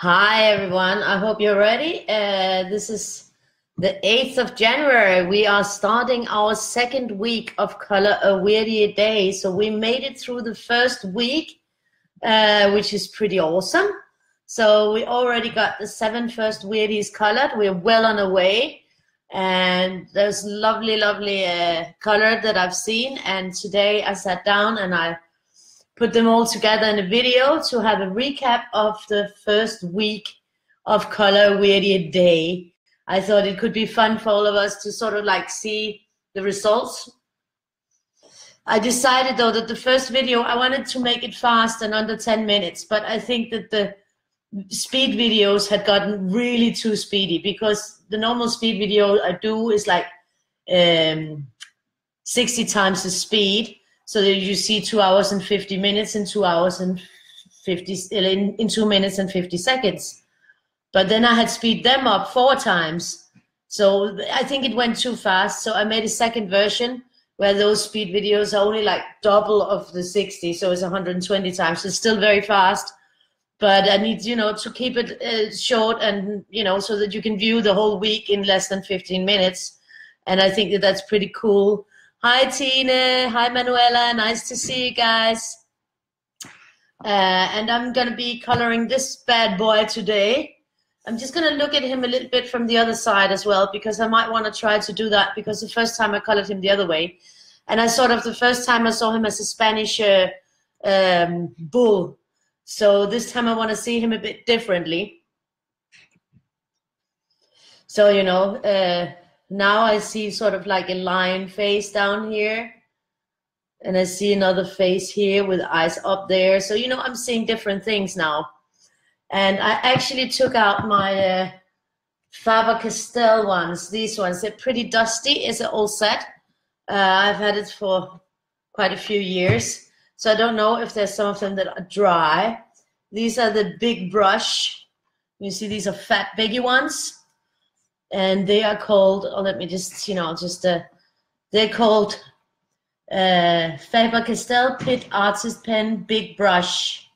Hi, everyone. I hope you're ready. Uh, this is the 8th of January. We are starting our second week of Color a Weirdie Day. So we made it through the first week, uh, which is pretty awesome. So we already got the seven first weirdies colored. We're well on the way. And there's lovely, lovely uh, color that I've seen. And today I sat down and I put them all together in a video to have a recap of the first week of Color Weirdie Day. I thought it could be fun for all of us to sort of like see the results. I decided though that the first video, I wanted to make it fast and under 10 minutes, but I think that the speed videos had gotten really too speedy because the normal speed video I do is like um, 60 times the speed so that you see two hours and 50 minutes and two hours and 50 in, in two minutes and 50 seconds. But then i had speed them up four times. So i think it went too fast. So i made a second version where those speed videos are only like double of the 60 so it's 120 times. So it's still very fast. But i need you know to keep it uh, short and you know so that you can view the whole week in less than 15 minutes. And i think that that's pretty cool Hi, Tina. Hi, Manuela. Nice to see you guys. Uh, and I'm going to be coloring this bad boy today. I'm just going to look at him a little bit from the other side as well because I might want to try to do that because the first time I colored him the other way. And I sort of, the first time I saw him as a Spanish uh, um, bull. So this time I want to see him a bit differently. So, you know, uh, now I see sort of like a lion face down here. And I see another face here with eyes up there. So, you know, I'm seeing different things now. And I actually took out my uh, Faber-Castell ones. These ones, they're pretty dusty. It's an old set. Uh, I've had it for quite a few years. So I don't know if there's some of them that are dry. These are the big brush. You see, these are fat, biggie ones and they are called. Oh, let me just you know just uh, they're called uh, Faber Castell Pitt Artist Pen Big Brush,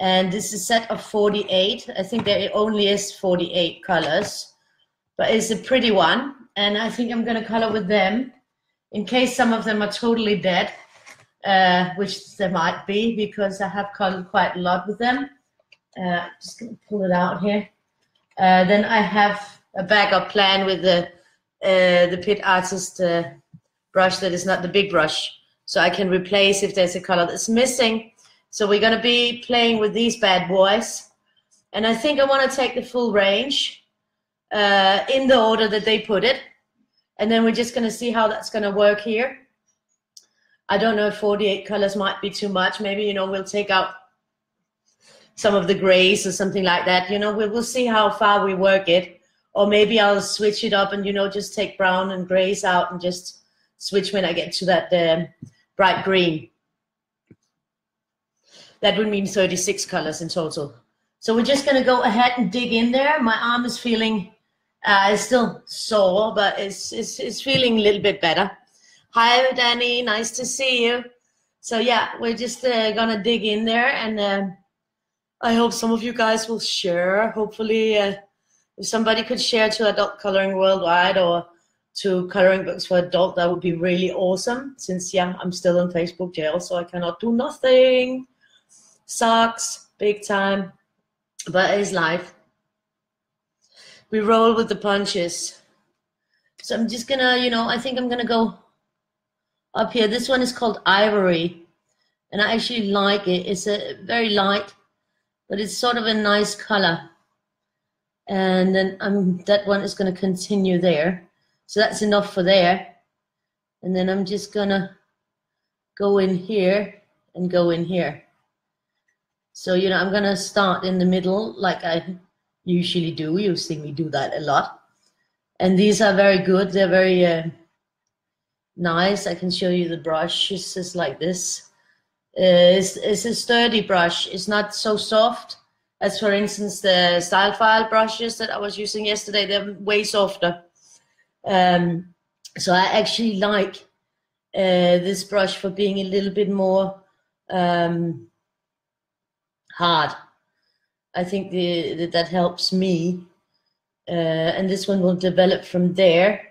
and this is a set of 48. I think there only is 48 colors, but it's a pretty one, and I think I'm gonna color with them in case some of them are totally dead, uh, which they might be because I have colored quite a lot with them. Uh, just gonna pull it out here. Uh, then I have a backup plan with the uh, the Pitt Artist uh, brush that is not the big brush. So I can replace if there's a color that's missing. So we're going to be playing with these bad boys. And I think I want to take the full range uh, in the order that they put it. And then we're just going to see how that's going to work here. I don't know if 48 colors might be too much. Maybe, you know, we'll take out some of the grays or something like that. You know, we'll, we'll see how far we work it or maybe I'll switch it up and you know just take brown and grays out and just switch when I get to that um, bright green. That would mean 36 colors in total. So we're just gonna go ahead and dig in there. My arm is feeling, uh, it's still sore, but it's, it's, it's feeling a little bit better. Hi, Danny, nice to see you. So yeah, we're just uh, gonna dig in there and uh, I hope some of you guys will share. Hopefully, uh, if somebody could share to Adult Coloring Worldwide or to Coloring Books for Adult, that would be really awesome. Since, yeah, I'm still in Facebook jail, so I cannot do nothing. Sucks, big time. But it's life. We roll with the punches. So I'm just gonna, you know, I think I'm gonna go up here. This one is called Ivory. And I actually like it. It's a very light, but it's sort of a nice color and then I'm, that one is going to continue there. So that's enough for there. And then I'm just going to go in here and go in here. So, you know, I'm going to start in the middle like I usually do. You see me do that a lot. And these are very good. They're very uh, nice. I can show you the brush. It's just like this. Uh, it's, it's a sturdy brush. It's not so soft as for instance the Stylefile brushes that I was using yesterday, they're way softer. Um, so I actually like uh, this brush for being a little bit more um, hard. I think the, that helps me. Uh, and this one will develop from there.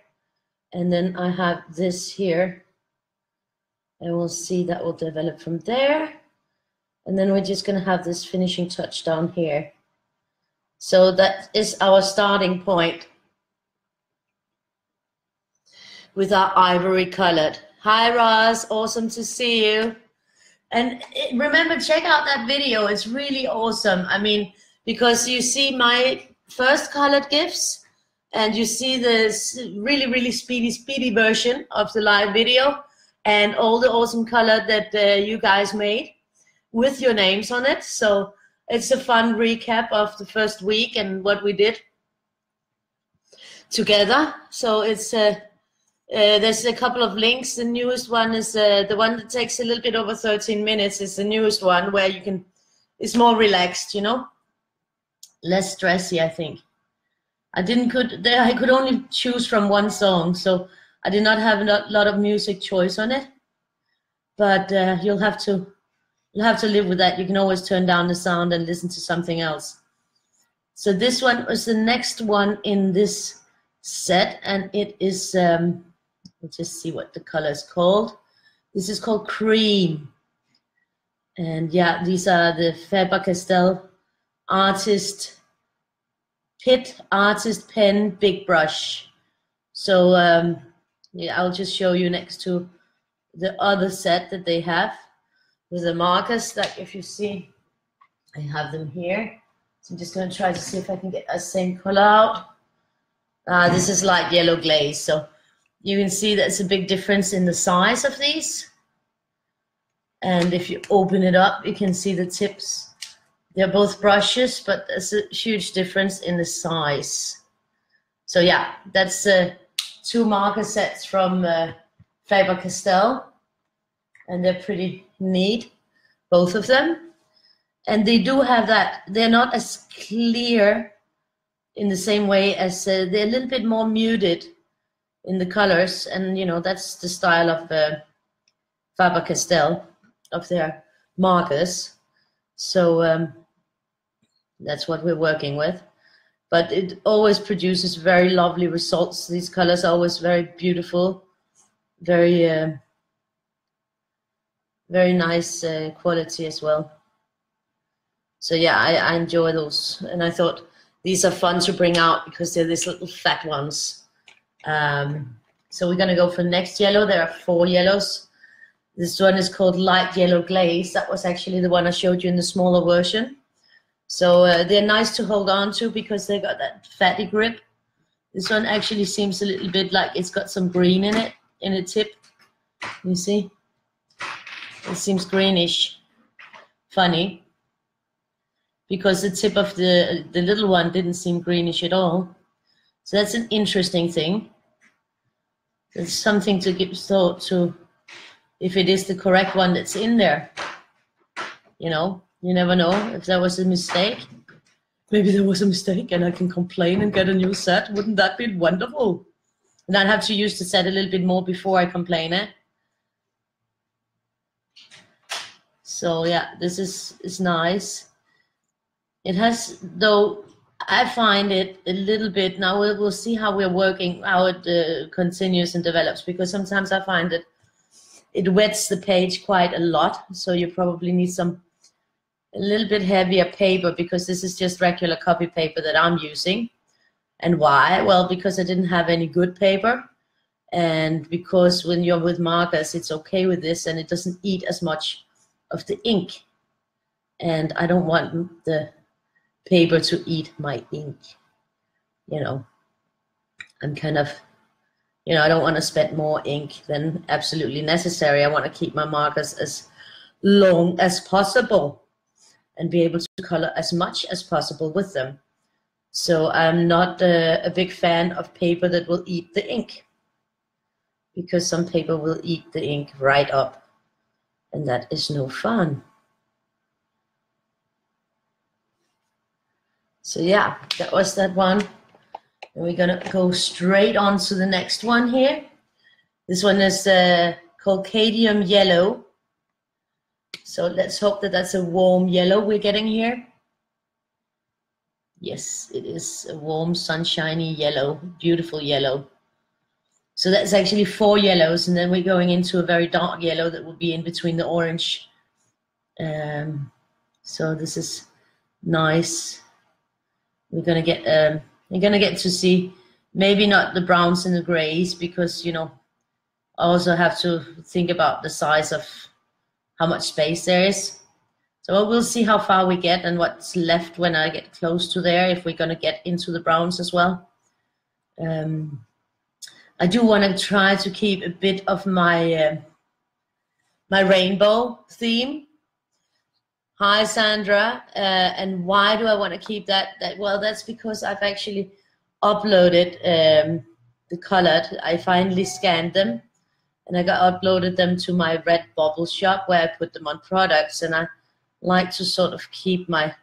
And then I have this here. And we'll see that will develop from there. And then we're just going to have this finishing touch down here. So that is our starting point with our ivory colored. Hi, Roz. Awesome to see you. And remember, check out that video. It's really awesome. I mean, because you see my first colored gifts and you see this really, really speedy, speedy version of the live video and all the awesome color that uh, you guys made with your names on it. So it's a fun recap of the first week and what we did together. So it's uh, uh, there's a couple of links. The newest one is uh, the one that takes a little bit over 13 minutes. Is the newest one where you can. It's more relaxed, you know, less stressy. I think. I didn't could. I could only choose from one song, so I did not have a lot of music choice on it. But uh, you'll have to you'll have to live with that. You can always turn down the sound and listen to something else. So this one was the next one in this set, and it is. Um, Let's just see what the color is called. This is called cream. And yeah, these are the Faber-Castell Artist Pitt Artist Pen Big Brush. So um, yeah, I'll just show you next to the other set that they have with the markers. Like if you see, I have them here. So I'm just going to try to see if I can get that same color out. Uh, this is light yellow glaze. So you can see there's a big difference in the size of these. And if you open it up, you can see the tips. They're both brushes, but there's a huge difference in the size. So yeah, that's uh, two marker sets from uh, Faber-Castell. And they're pretty neat, both of them. And they do have that, they're not as clear in the same way as, uh, they're a little bit more muted in the colors, and you know that's the style of uh, Faber-Castell of their markers. So um, that's what we're working with. But it always produces very lovely results. These colors are always very beautiful, very uh, very nice uh, quality as well. So yeah, I, I enjoy those, and I thought these are fun to bring out because they're these little fat ones um, so we're going to go for next yellow. There are four yellows. This one is called light yellow glaze. That was actually the one I showed you in the smaller version. So uh, they're nice to hold on to because they got that fatty grip. This one actually seems a little bit like it's got some green in it, in the tip. You see? It seems greenish. Funny. Because the tip of the, the little one didn't seem greenish at all. So that's an interesting thing. It's something to give thought to if it is the correct one that's in there. You know, you never know if there was a mistake. Maybe there was a mistake and I can complain and get a new set. Wouldn't that be wonderful? And I'd have to use the set a little bit more before I complain it. Eh? So yeah, this is, is nice. It has, though, I find it a little bit now. We'll, we'll see how we're working, how it uh, continues and develops. Because sometimes I find that it wets the page quite a lot. So you probably need some a little bit heavier paper because this is just regular copy paper that I'm using. And why? Well, because I didn't have any good paper. And because when you're with markers, it's okay with this and it doesn't eat as much of the ink. And I don't want the paper to eat my ink. You know, I'm kind of, you know, I don't want to spend more ink than absolutely necessary. I want to keep my markers as long as possible and be able to color as much as possible with them. So I'm not a, a big fan of paper that will eat the ink because some paper will eat the ink right up and that is no fun. So yeah, that was that one. And we're gonna go straight on to the next one here. This one is uh, called Cadmium Yellow. So let's hope that that's a warm yellow we're getting here. Yes, it is a warm, sunshiny yellow, beautiful yellow. So that's actually four yellows, and then we're going into a very dark yellow that will be in between the orange. Um, so this is nice. We're gonna get um, you're gonna get to see maybe not the browns and the grays because you know I also have to think about the size of how much space there is. So we'll see how far we get and what's left when I get close to there, if we're going to get into the browns as well. Um, I do want to try to keep a bit of my uh, my rainbow theme. Hi, Sandra. Uh, and why do I want to keep that? That well, that's because I've actually uploaded um, the colored. I finally scanned them, and I got uploaded them to my Redbubble shop where I put them on products, and I like to sort of keep my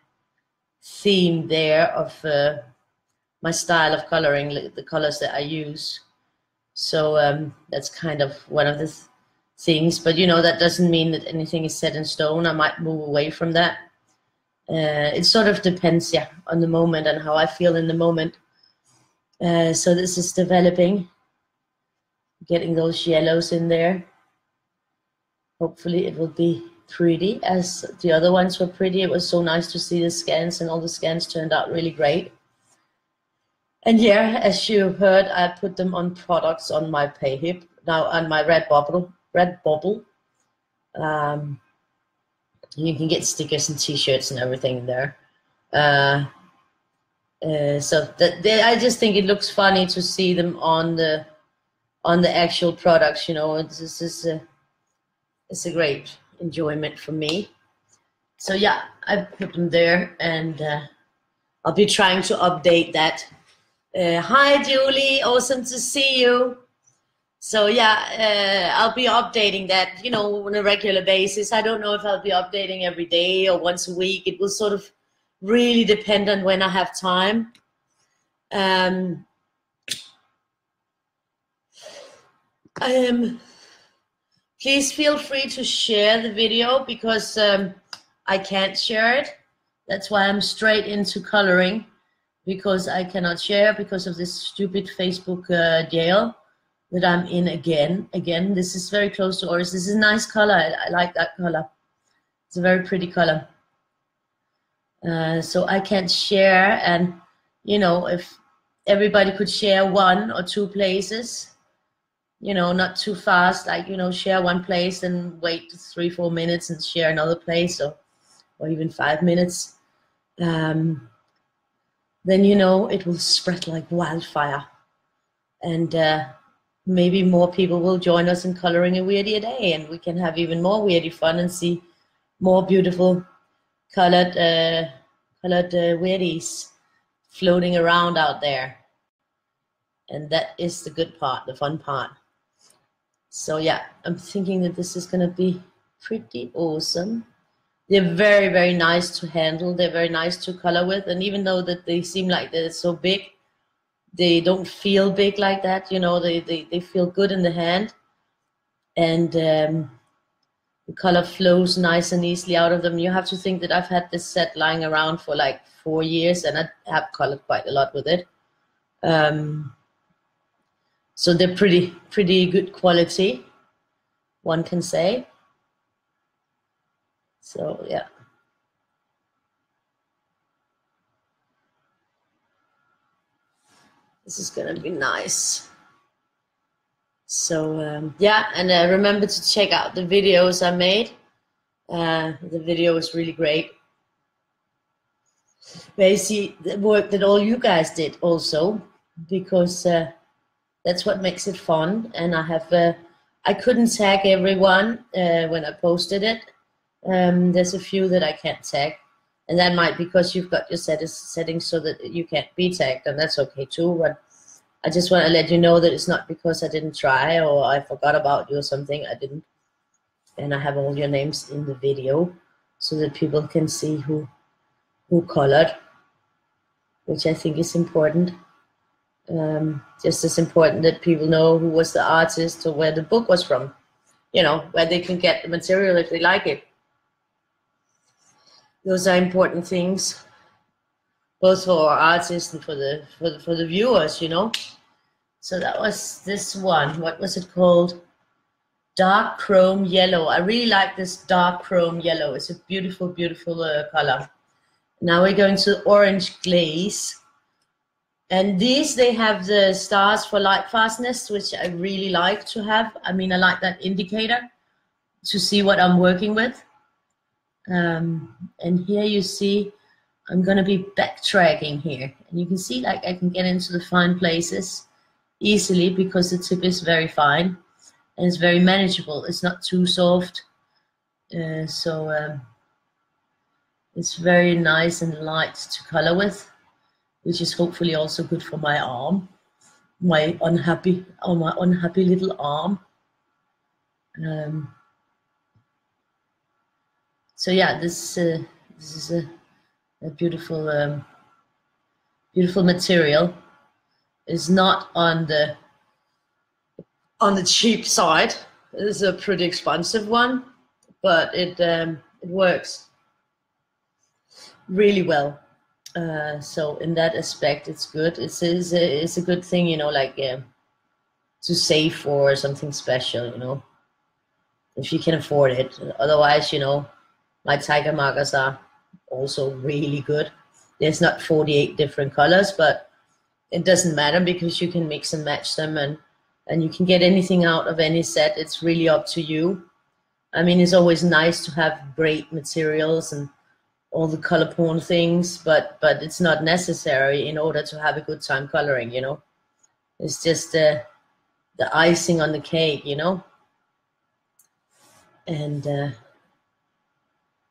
theme there of uh, my style of coloring, the colors that I use. So um, that's kind of one of the th things. But you know, that doesn't mean that anything is set in stone. I might move away from that. Uh, it sort of depends, yeah, on the moment and how I feel in the moment. Uh, so this is developing, getting those yellows in there. Hopefully it will be pretty as the other ones were pretty. It was so nice to see the scans and all the scans turned out really great. And yeah, as you heard, I put them on products on my PayHip now on my Redbubble. Red Bubble. Um, you can get stickers and T-shirts and everything there. Uh, uh, so that they, I just think it looks funny to see them on the on the actual products. You know, this is a it's a great enjoyment for me. So yeah, I put them there, and uh, I'll be trying to update that uh, hi, Julie. Awesome to see you. So yeah, uh, I'll be updating that, you know, on a regular basis. I don't know if I'll be updating every day or once a week. It will sort of really depend on when I have time. Um, um, please feel free to share the video because um, I can't share it. That's why I'm straight into coloring because I cannot share because of this stupid Facebook uh, jail that I'm in again. Again, this is very close to orange. This is a nice color. I, I like that color. It's a very pretty color. Uh, so I can't share and you know if everybody could share one or two places you know not too fast like you know share one place and wait three four minutes and share another place or or even five minutes um, then you know it will spread like wildfire. And uh, maybe more people will join us in coloring a weirdie day and we can have even more weirdy fun and see more beautiful colored uh, colored uh, weirdies floating around out there. And that is the good part, the fun part. So yeah, I'm thinking that this is gonna be pretty awesome they're very very nice to handle they're very nice to color with and even though that they seem like they're so big they don't feel big like that you know they they, they feel good in the hand. And um, the color flows nice and easily out of them. You have to think that i've had this set lying around for like four years and i have colored quite a lot with it. Um, so they're pretty pretty good quality one can say so yeah. This is gonna be nice. So um, yeah, and uh, remember to check out the videos I made. Uh, the video is really great. See the work that all you guys did also, because uh, that's what makes it fun. And I have, uh, I couldn't tag everyone uh, when I posted it, um, there's a few that I can't tag. And that might because you've got your settings so that you can't be tagged, and that's okay too. But I just want to let you know that it's not because I didn't try or I forgot about you or something. I didn't. And I have all your names in the video so that people can see who who colored, which I think is important. Um, just as important that people know who was the artist or where the book was from. You know, where they can get the material if they like it those are important things. both for our artists and for the for the, for the viewers, you know. So that was this one. What was it called? Dark chrome yellow. I really like this dark chrome yellow. It's a beautiful, beautiful uh, color. Now we're going to orange glaze. And these, they have the stars for light fastness, which I really like to have. I mean, I like that indicator to see what I'm working with. Um, and here you see, I'm gonna be backtracking here. And you can see like I can get into the fine places easily because the tip is very fine and it's very manageable. It's not too soft. Uh, so um, it's very nice and light to color with, which is hopefully also good for my arm, my unhappy, oh, my unhappy little arm. Um, so yeah, this uh, this is a, a beautiful um, beautiful material. It's not on the on the cheap side. It is a pretty expensive one, but it um, it works really well. Uh, so in that aspect, it's good. It's, it's, a, it's a good thing, you know, like to save for something special, you know, if you can afford it. Otherwise, you know, my tiger markers are also really good. There's not 48 different colors, but it doesn't matter because you can mix and match them and, and you can get anything out of any set. It's really up to you. I mean, it's always nice to have great materials and all the color porn things, but but it's not necessary in order to have a good time coloring, you know. It's just the the icing on the cake, you know. And uh,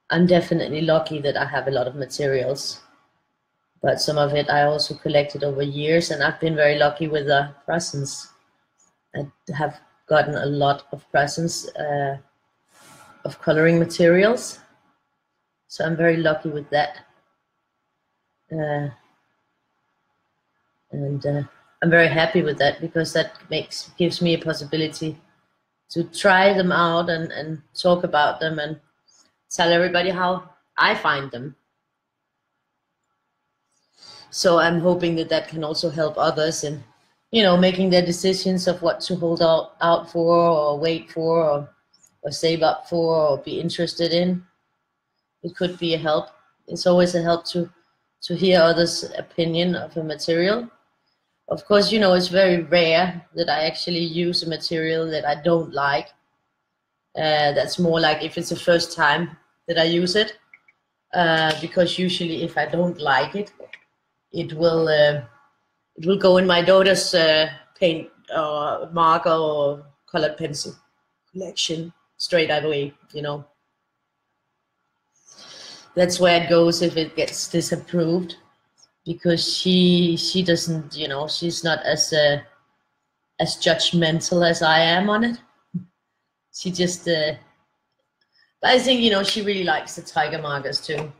I'm definitely lucky that I have a lot of materials, but some of it I also collected over years, and I've been very lucky with the presents. I have gotten a lot of presents uh, of coloring materials, so I'm very lucky with that. Uh, and uh, I'm very happy with that because that makes gives me a possibility to try them out and, and talk about them and tell everybody how I find them. So I'm hoping that that can also help others in, you know, making their decisions of what to hold out, out for or wait for or, or save up for or be interested in. It could be a help. It's always a help to, to hear others' opinion of a material. Of course, you know, it's very rare that I actually use a material that I don't like uh, that's more like if it's the first time that I use it, uh, because usually if I don't like it, it will uh, it will go in my daughter's uh, paint or marker or colored pencil collection straight away. You know, that's where it goes if it gets disapproved, because she she doesn't you know she's not as uh, as judgmental as I am on it she just uh, but I think you know she really likes the tiger markers too.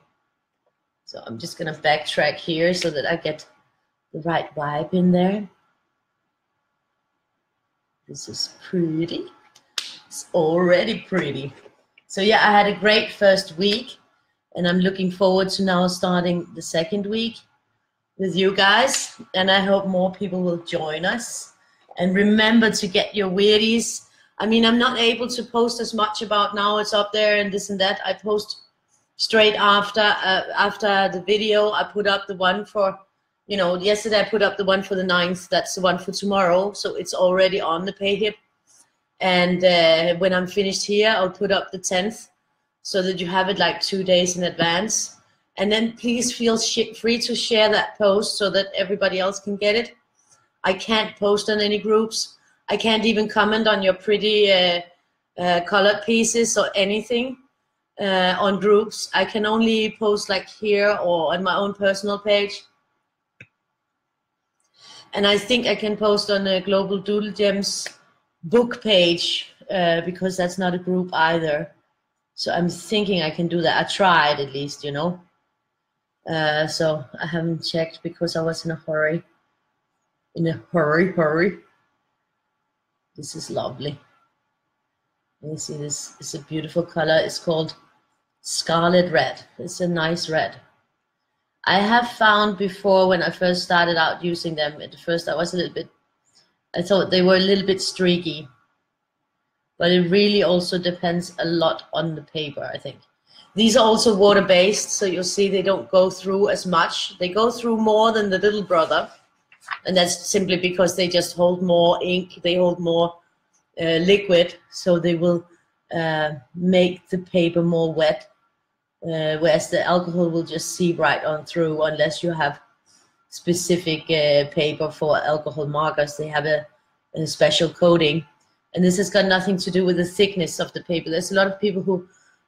So I'm just gonna backtrack here so that I get the right vibe in there. This is pretty. It's already pretty. So yeah, I had a great first week and I'm looking forward to now starting the second week with you guys and I hope more people will join us. And remember to get your weirdies I mean, I'm not able to post as much about now it's up there and this and that. I post straight after uh, after the video. I put up the one for, you know, yesterday I put up the one for the 9th. That's the one for tomorrow. So it's already on the Payhip. And uh, when I'm finished here, I'll put up the 10th so that you have it like two days in advance. And then please feel free to share that post so that everybody else can get it. I can't post on any groups I can't even comment on your pretty uh, uh, colored pieces or anything uh, on groups. I can only post like here or on my own personal page. And I think I can post on the Global Doodle Gems book page uh, because that's not a group either. So I'm thinking I can do that. I tried at least, you know. Uh, so I haven't checked because I was in a hurry. In a hurry, hurry. This is lovely. You see this, it's a beautiful color. It's called Scarlet Red. It's a nice red. I have found before when I first started out using them, at first I was a little bit, I thought they were a little bit streaky. But it really also depends a lot on the paper, I think. These are also water-based, so you'll see they don't go through as much. They go through more than the little brother, and that's simply because they just hold more ink, they hold more uh, liquid, so they will uh, make the paper more wet, uh, whereas the alcohol will just seep right on through unless you have specific uh, paper for alcohol markers. They have a, a special coating, and this has got nothing to do with the thickness of the paper. There's a lot of people who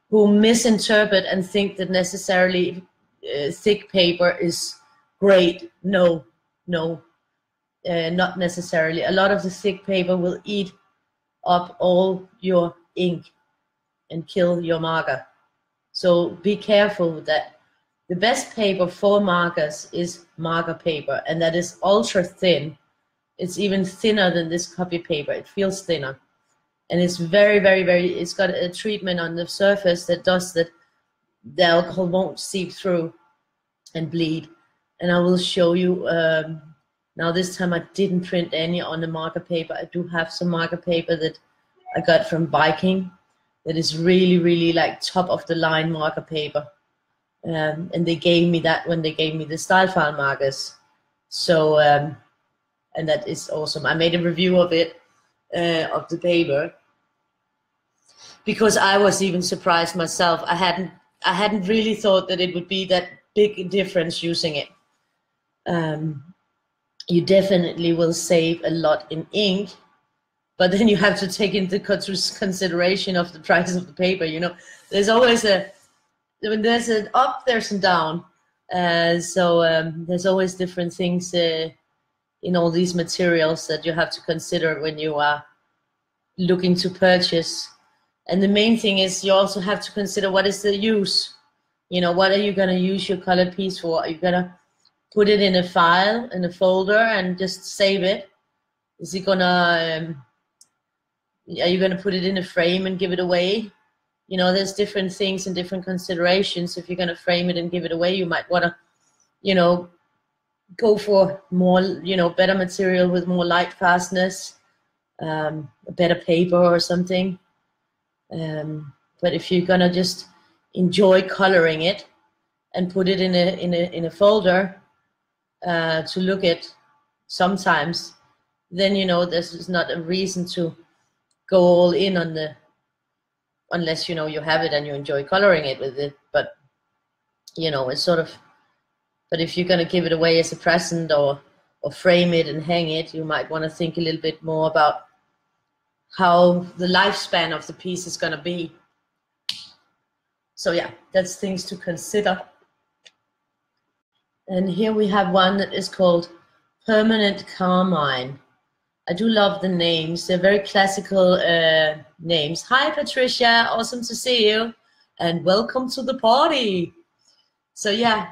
who misinterpret and think that necessarily uh, thick paper is great. No, no, uh, not necessarily. A lot of the thick paper will eat up all your ink and kill your marker. So be careful with that the best paper for markers is marker paper, and that is ultra thin. It's even thinner than this copy paper. It feels thinner and it's very, very, very, it's got a treatment on the surface that does that the alcohol won't seep through and bleed. And I will show you, um, now this time I didn't print any on the marker paper. I do have some marker paper that I got from Viking that is really, really like top of the line marker paper. Um, and they gave me that when they gave me the Stylefile markers. So, um, and that is awesome. I made a review of it, uh, of the paper because I was even surprised myself. I hadn't I hadn't really thought that it would be that big difference using it. Um, you definitely will save a lot in ink, but then you have to take into consideration of the price of the paper. You know, there's always a when there's an up, there's a down. Uh, so um, there's always different things uh, in all these materials that you have to consider when you are looking to purchase and the main thing is you also have to consider what is the use. You know, what are you going to use your color piece for? Are you going to put it in a file, in a folder, and just save it? Is it to, um, are you to put it in a frame and give it away? You know, there's different things and different considerations. If you're to frame it and give it away, you might want to, you know, go for more, you know, better material with more light fastness, um, a better paper or something. Um, but if you're gonna just enjoy coloring it and put it in a in a in a folder uh, to look at sometimes, then you know this is not a reason to go all in on the unless you know you have it and you enjoy coloring it with it. But you know it's sort of. But if you're gonna give it away as a present or or frame it and hang it, you might want to think a little bit more about how the lifespan of the piece is going to be. So yeah, that's things to consider. And here we have one that is called Permanent Carmine. I do love the names. They're very classical uh, names. Hi, Patricia. Awesome to see you. And welcome to the party. So yeah,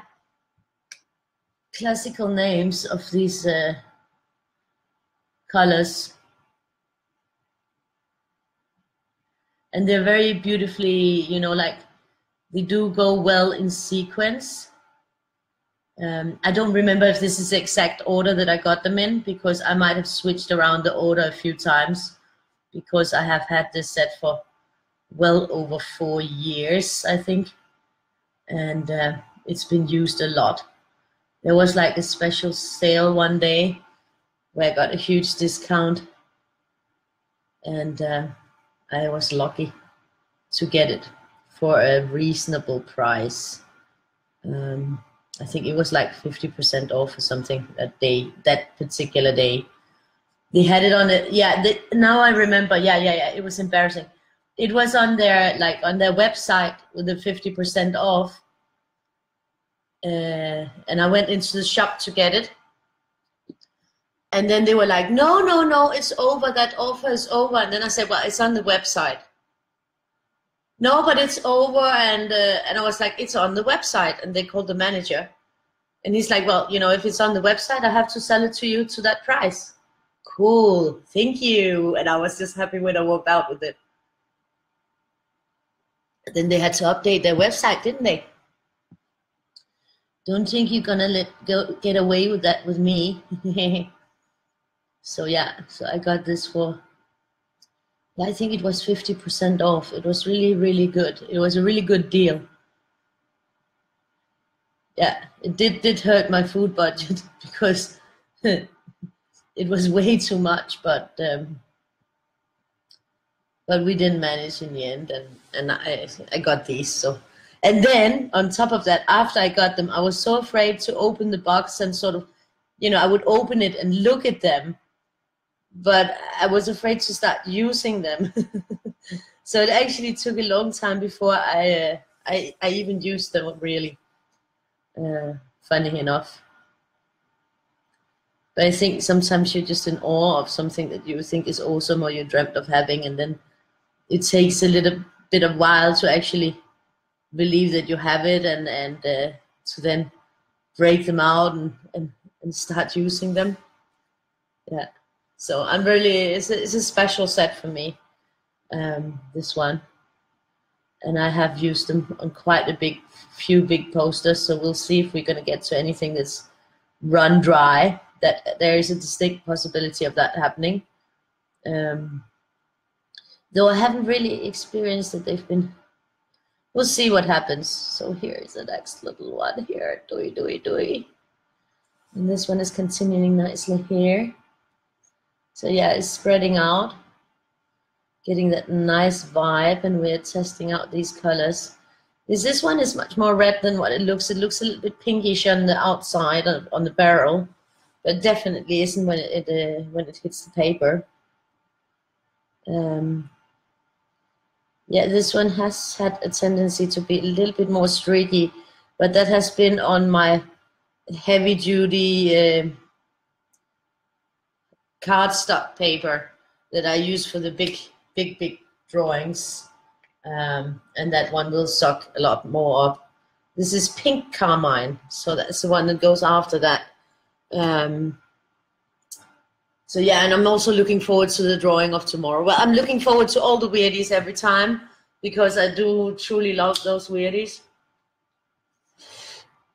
classical names of these uh, colors. and they're very beautifully, you know, like they do go well in sequence. Um, I don't remember if this is the exact order that I got them in because I might have switched around the order a few times because I have had this set for well over four years, I think, and uh, it's been used a lot. There was like a special sale one day where I got a huge discount and uh, I was lucky to get it for a reasonable price. Um, I think it was like 50% off or something that day, that particular day. They had it on it. Yeah, they, now I remember. Yeah, yeah, yeah. It was embarrassing. It was on their like on their website with the 50% off. Uh, and I went into the shop to get it and then they were like, no, no, no, it's over. That offer is over. And then I said, well, it's on the website. No, but it's over. And uh, and I was like, it's on the website. And they called the manager, and he's like, well, you know, if it's on the website, I have to sell it to you to that price. Cool, thank you. And I was just happy when I walked out with it. then they had to update their website, didn't they? Don't think you're gonna let go get away with that with me. so yeah, so I got this for I think it was 50% off. It was really, really good. It was a really good deal. Yeah, it did did hurt my food budget because it was way too much, but um, but we didn't manage in the end, and and I I got these so. And then on top of that, after I got them, I was so afraid to open the box and sort of, you know, I would open it and look at them but I was afraid to start using them. so it actually took a long time before I uh, I, I even used them really. Uh, funny enough. But I think sometimes you're just in awe of something that you think is awesome or you dreamt of having, and then it takes a little bit of while to actually believe that you have it and and uh, to then break them out and, and, and start using them. Yeah. So I'm really, it's a, it's a special set for me, um, this one. And I have used them on quite a big, few big posters. So we'll see if we're going to get to anything that's run dry. That there is a distinct possibility of that happening. Um, though I haven't really experienced that they've been. We'll see what happens. So here is the next little one here. Doi, doi, doi. And this one is continuing nicely here. So yeah, it's spreading out, getting that nice vibe, and we're testing out these colors. Is this one is much more red than what it looks. It looks a little bit pinkish on the outside on the barrel, but definitely isn't when it, uh, when it hits the paper. Um, yeah, this one has had a tendency to be a little bit more streaky, but that has been on my heavy duty. Uh, cardstock paper that I use for the big, big, big drawings. Um, and that one will suck a lot more up. This is pink carmine, so that's the one that goes after that. Um, so yeah, and I'm also looking forward to the drawing of tomorrow. Well, I'm looking forward to all the weirdies every time because I do truly love those weirdies.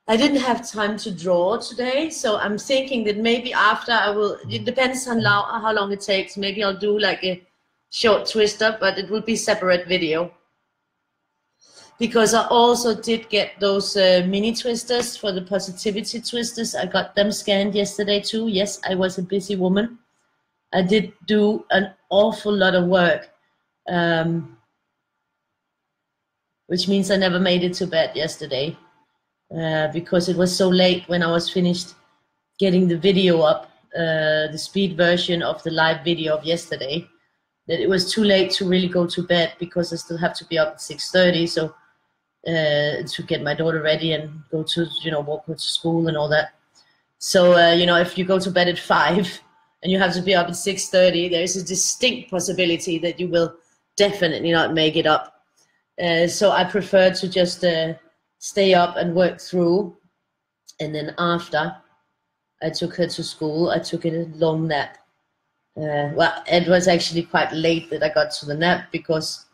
I didn't have time to draw today, so I'm thinking that maybe after I will. It depends on how, how long it takes. Maybe I'll do like a short twister, but it will be separate video. Because I also did get those uh, mini twisters for the positivity twisters. I got them scanned yesterday too. Yes, I was a busy woman. I did do an awful lot of work, um, which means I never made it to bed yesterday. Uh, because it was so late when I was finished getting the video up, uh, the speed version of the live video of yesterday, that it was too late to really go to bed because I still have to be up at 6.30 so uh, to get my daughter ready and go to, you know, walk her to school and all that. So, uh, you know, if you go to bed at 5 and you have to be up at 6.30, there is a distinct possibility that you will definitely not make it up. Uh, so I prefer to just stay up and work through. And then after I took her to school, I took a long nap. Uh, well, it was actually quite late that I got to the nap because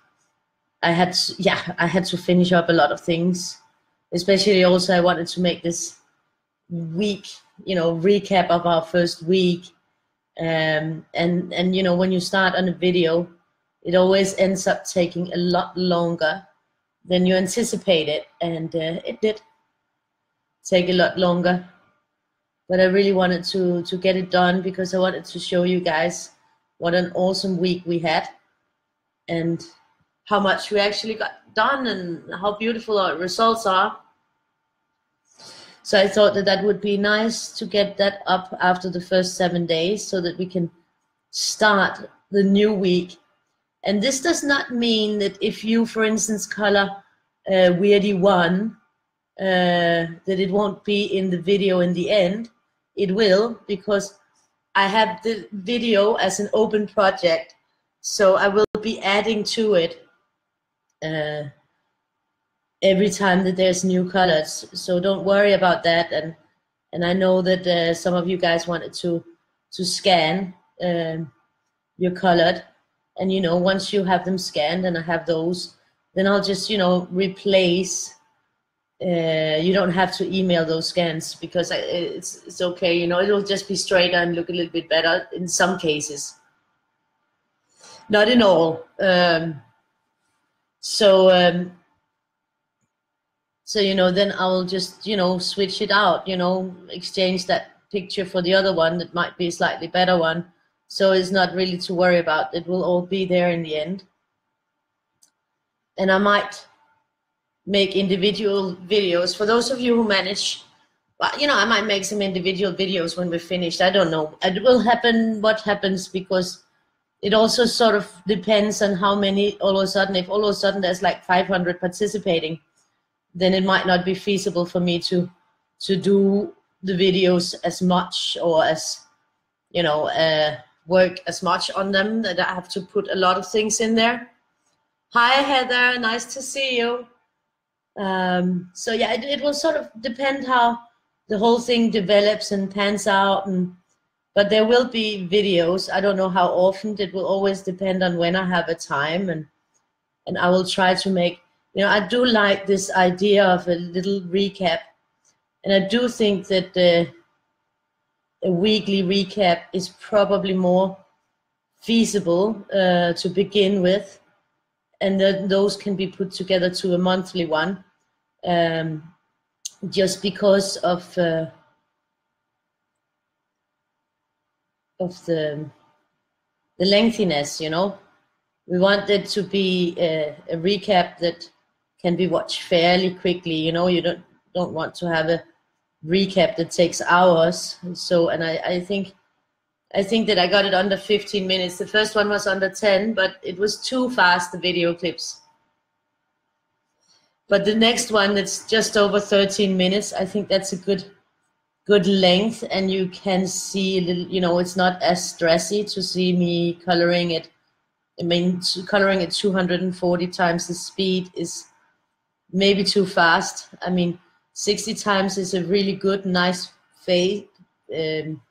I had, to, yeah, I had to finish up a lot of things. Especially also, I wanted to make this week, you know, recap of our first week. Um, and and you know, when you start on a video, it always ends up taking a lot longer than you anticipated, and uh, it did take a lot longer. But I really wanted to to get it done because I wanted to show you guys what an awesome week we had, and how much we actually got done, and how beautiful our results are. So I thought that that would be nice to get that up after the first seven days so that we can start the new week and this does not mean that if you, for instance, color uh, Weirdie 1, uh, that it won't be in the video in the end. It will, because I have the video as an open project, so I will be adding to it uh, every time that there's new colors. So don't worry about that. And and I know that uh, some of you guys wanted to to scan um, your colored and you know once you have them scanned and i have those then i'll just you know replace uh, you don't have to email those scans because it's it's okay. You know, it'll just be straighter and look a little bit better in some cases. Not in all. Um, so um, so you know, then I will just you know switch it out. You know, exchange that picture for the other one that might be a slightly better one. So it's not really to worry about. It will all be there in the end. And I might make individual videos. For those of you who manage, well, you know, I might make some individual videos when we're finished. I don't know. It will happen what happens because it also sort of depends on how many all of a sudden, if all of a sudden there's like 500 participating, then it might not be feasible for me to to do the videos as much or as, you know, uh, work as much on them that I have to put a lot of things in there. Hi, Heather. Nice to see you. Um, so yeah, it, it will sort of depend how the whole thing develops and pans out and but there will be videos i don't know how often it will always depend on when i have a time and and i will try to make you know i do like this idea of a little recap and i do think that the a weekly recap is probably more feasible uh, to begin with. And then those can be put together to a monthly one um, just because of uh, of the the lengthiness you know? We want it to be a, a, recap that can be watched fairly quickly you know? You don't don't want to have a recap that takes hours so and I, I think I think that I got it under 15 minutes. The first one was under 10, but it was too fast, the video clips. But the next one that's just over 13 minutes, I think that's a good good length and you can see a little, you know, it's not as stressy to see me coloring it. I mean, coloring at 240 times the speed is maybe too fast. I mean, 60 times is a really good, nice face. Um,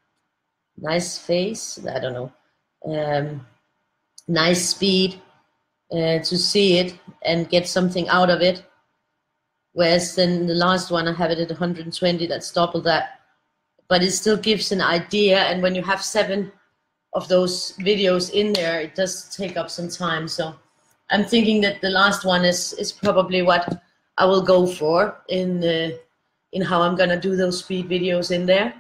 nice face. I don't know. Um, nice speed uh, to see it and get something out of it. Whereas then the last one, I have it at 120. That's double that. But it still gives an idea. And when you have seven of those videos in there, it does take up some time. So I'm thinking that the last one is is probably what I will go for in the in how I'm gonna do those speed videos in there.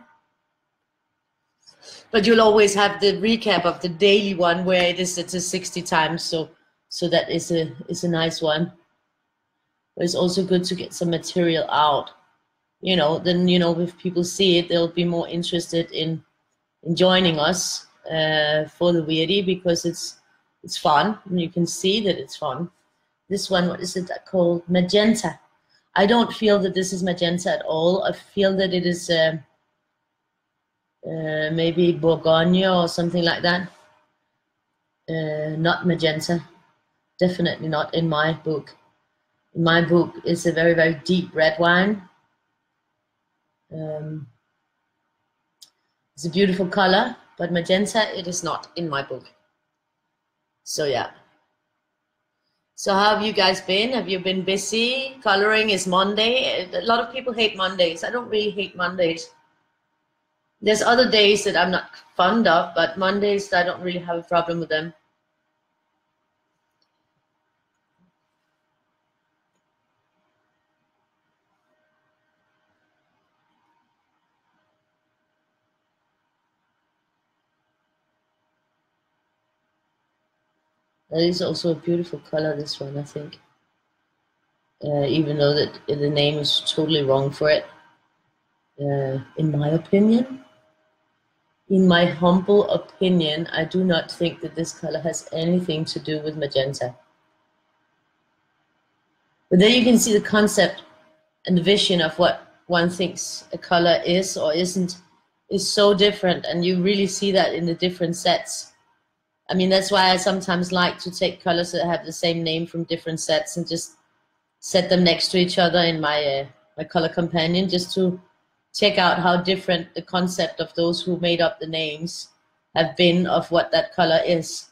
But you'll always have the recap of the daily one where it is it's a 60 times so so that is a is a nice one. But it's also good to get some material out. You know then you know if people see it they'll be more interested in in joining us uh, for the weirdie because it's it's fun and you can see that it's fun this one what is it called magenta i don't feel that this is magenta at all i feel that it is uh, uh, maybe Bourgogne or something like that. Uh, not magenta, definitely not in my book. In my book, it's a very, very deep red wine. Um, it's a beautiful color, but magenta, it is not in my book. So yeah. So how have you guys been? Have you been busy? Coloring is Monday. A lot of people hate Mondays. I don't really hate Mondays there's other days that I'm not fond of, but Mondays I don't really have a problem with them. That is also a beautiful color, this one, I think. Uh, even though that the name is totally wrong for it, uh, in my opinion in my humble opinion, I do not think that this color has anything to do with magenta. But there you can see the concept and the vision of what one thinks a color is or isn't is so different and you really see that in the different sets. I mean, that's why I sometimes like to take colors that have the same name from different sets and just set them next to each other in my, uh, my color companion just to check out how different the concept of those who made up the names have been of what that color is.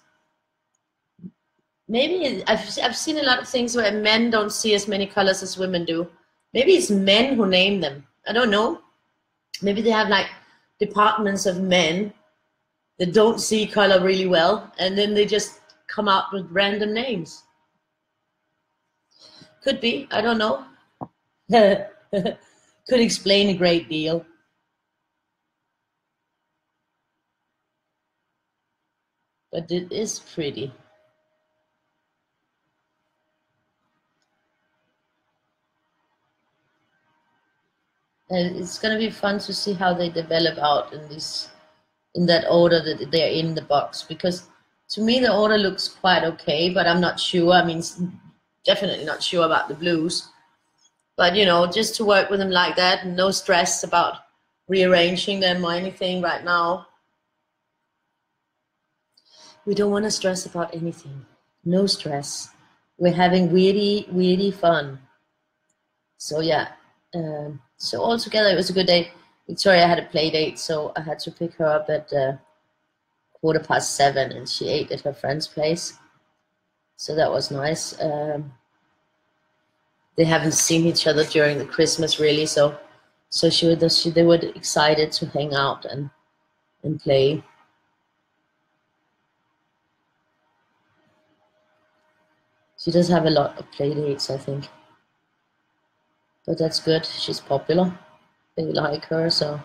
Maybe I've, I've seen a lot of things where men don't see as many colors as women do. maybe it's men who name them. I don't know. Maybe they have like departments of men that don't see color really well, and then they just come out with random names. Could be. I don't know. Could explain a great deal. But it is pretty. and it's going to be fun to see how they develop out in this in that order that they're in the box because to me the order looks quite okay but i'm not sure. I mean definitely not sure about the blues. But you know just to work with them like that no stress about rearranging them or anything right now. We don't want to stress about anything. No stress. We're having weirdy weirdy fun. So yeah um, so altogether, it was a good day. Victoria had a play date, so I had to pick her up at uh, quarter past seven, and she ate at her friend's place. So that was nice. Um, they haven't seen each other during the Christmas really, so so she would she they were excited to hang out and and play. She does have a lot of play dates, I think but that's good. She's popular. They like her, so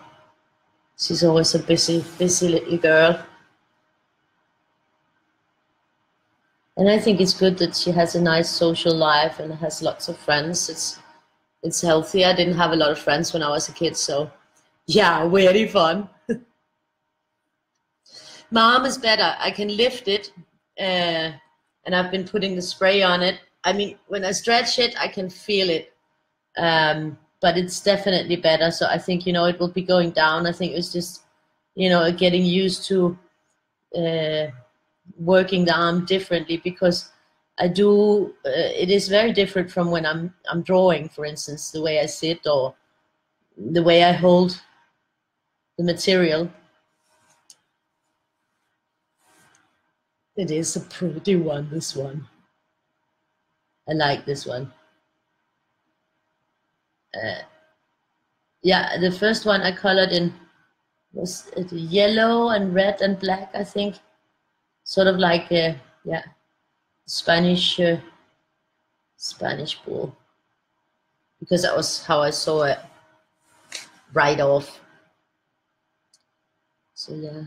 she's always a busy, busy little girl. And I think it's good that she has a nice social life and has lots of friends. It's it's healthy. I didn't have a lot of friends when I was a kid, so yeah, very fun. My arm is better. I can lift it, uh, and I've been putting the spray on it. I mean, when I stretch it, I can feel it um, but it's definitely better. So I think you know it will be going down. I think it's just you know getting used to uh, working the arm differently because I do. Uh, it is very different from when I'm I'm drawing, for instance, the way I sit or the way I hold the material. It is a pretty one, this one. I like this one uh, yeah, the first one I colored in was yellow and red and black, I think. Sort of like a, yeah, Spanish, uh, Spanish bull. Because that was how I saw it right off. So yeah.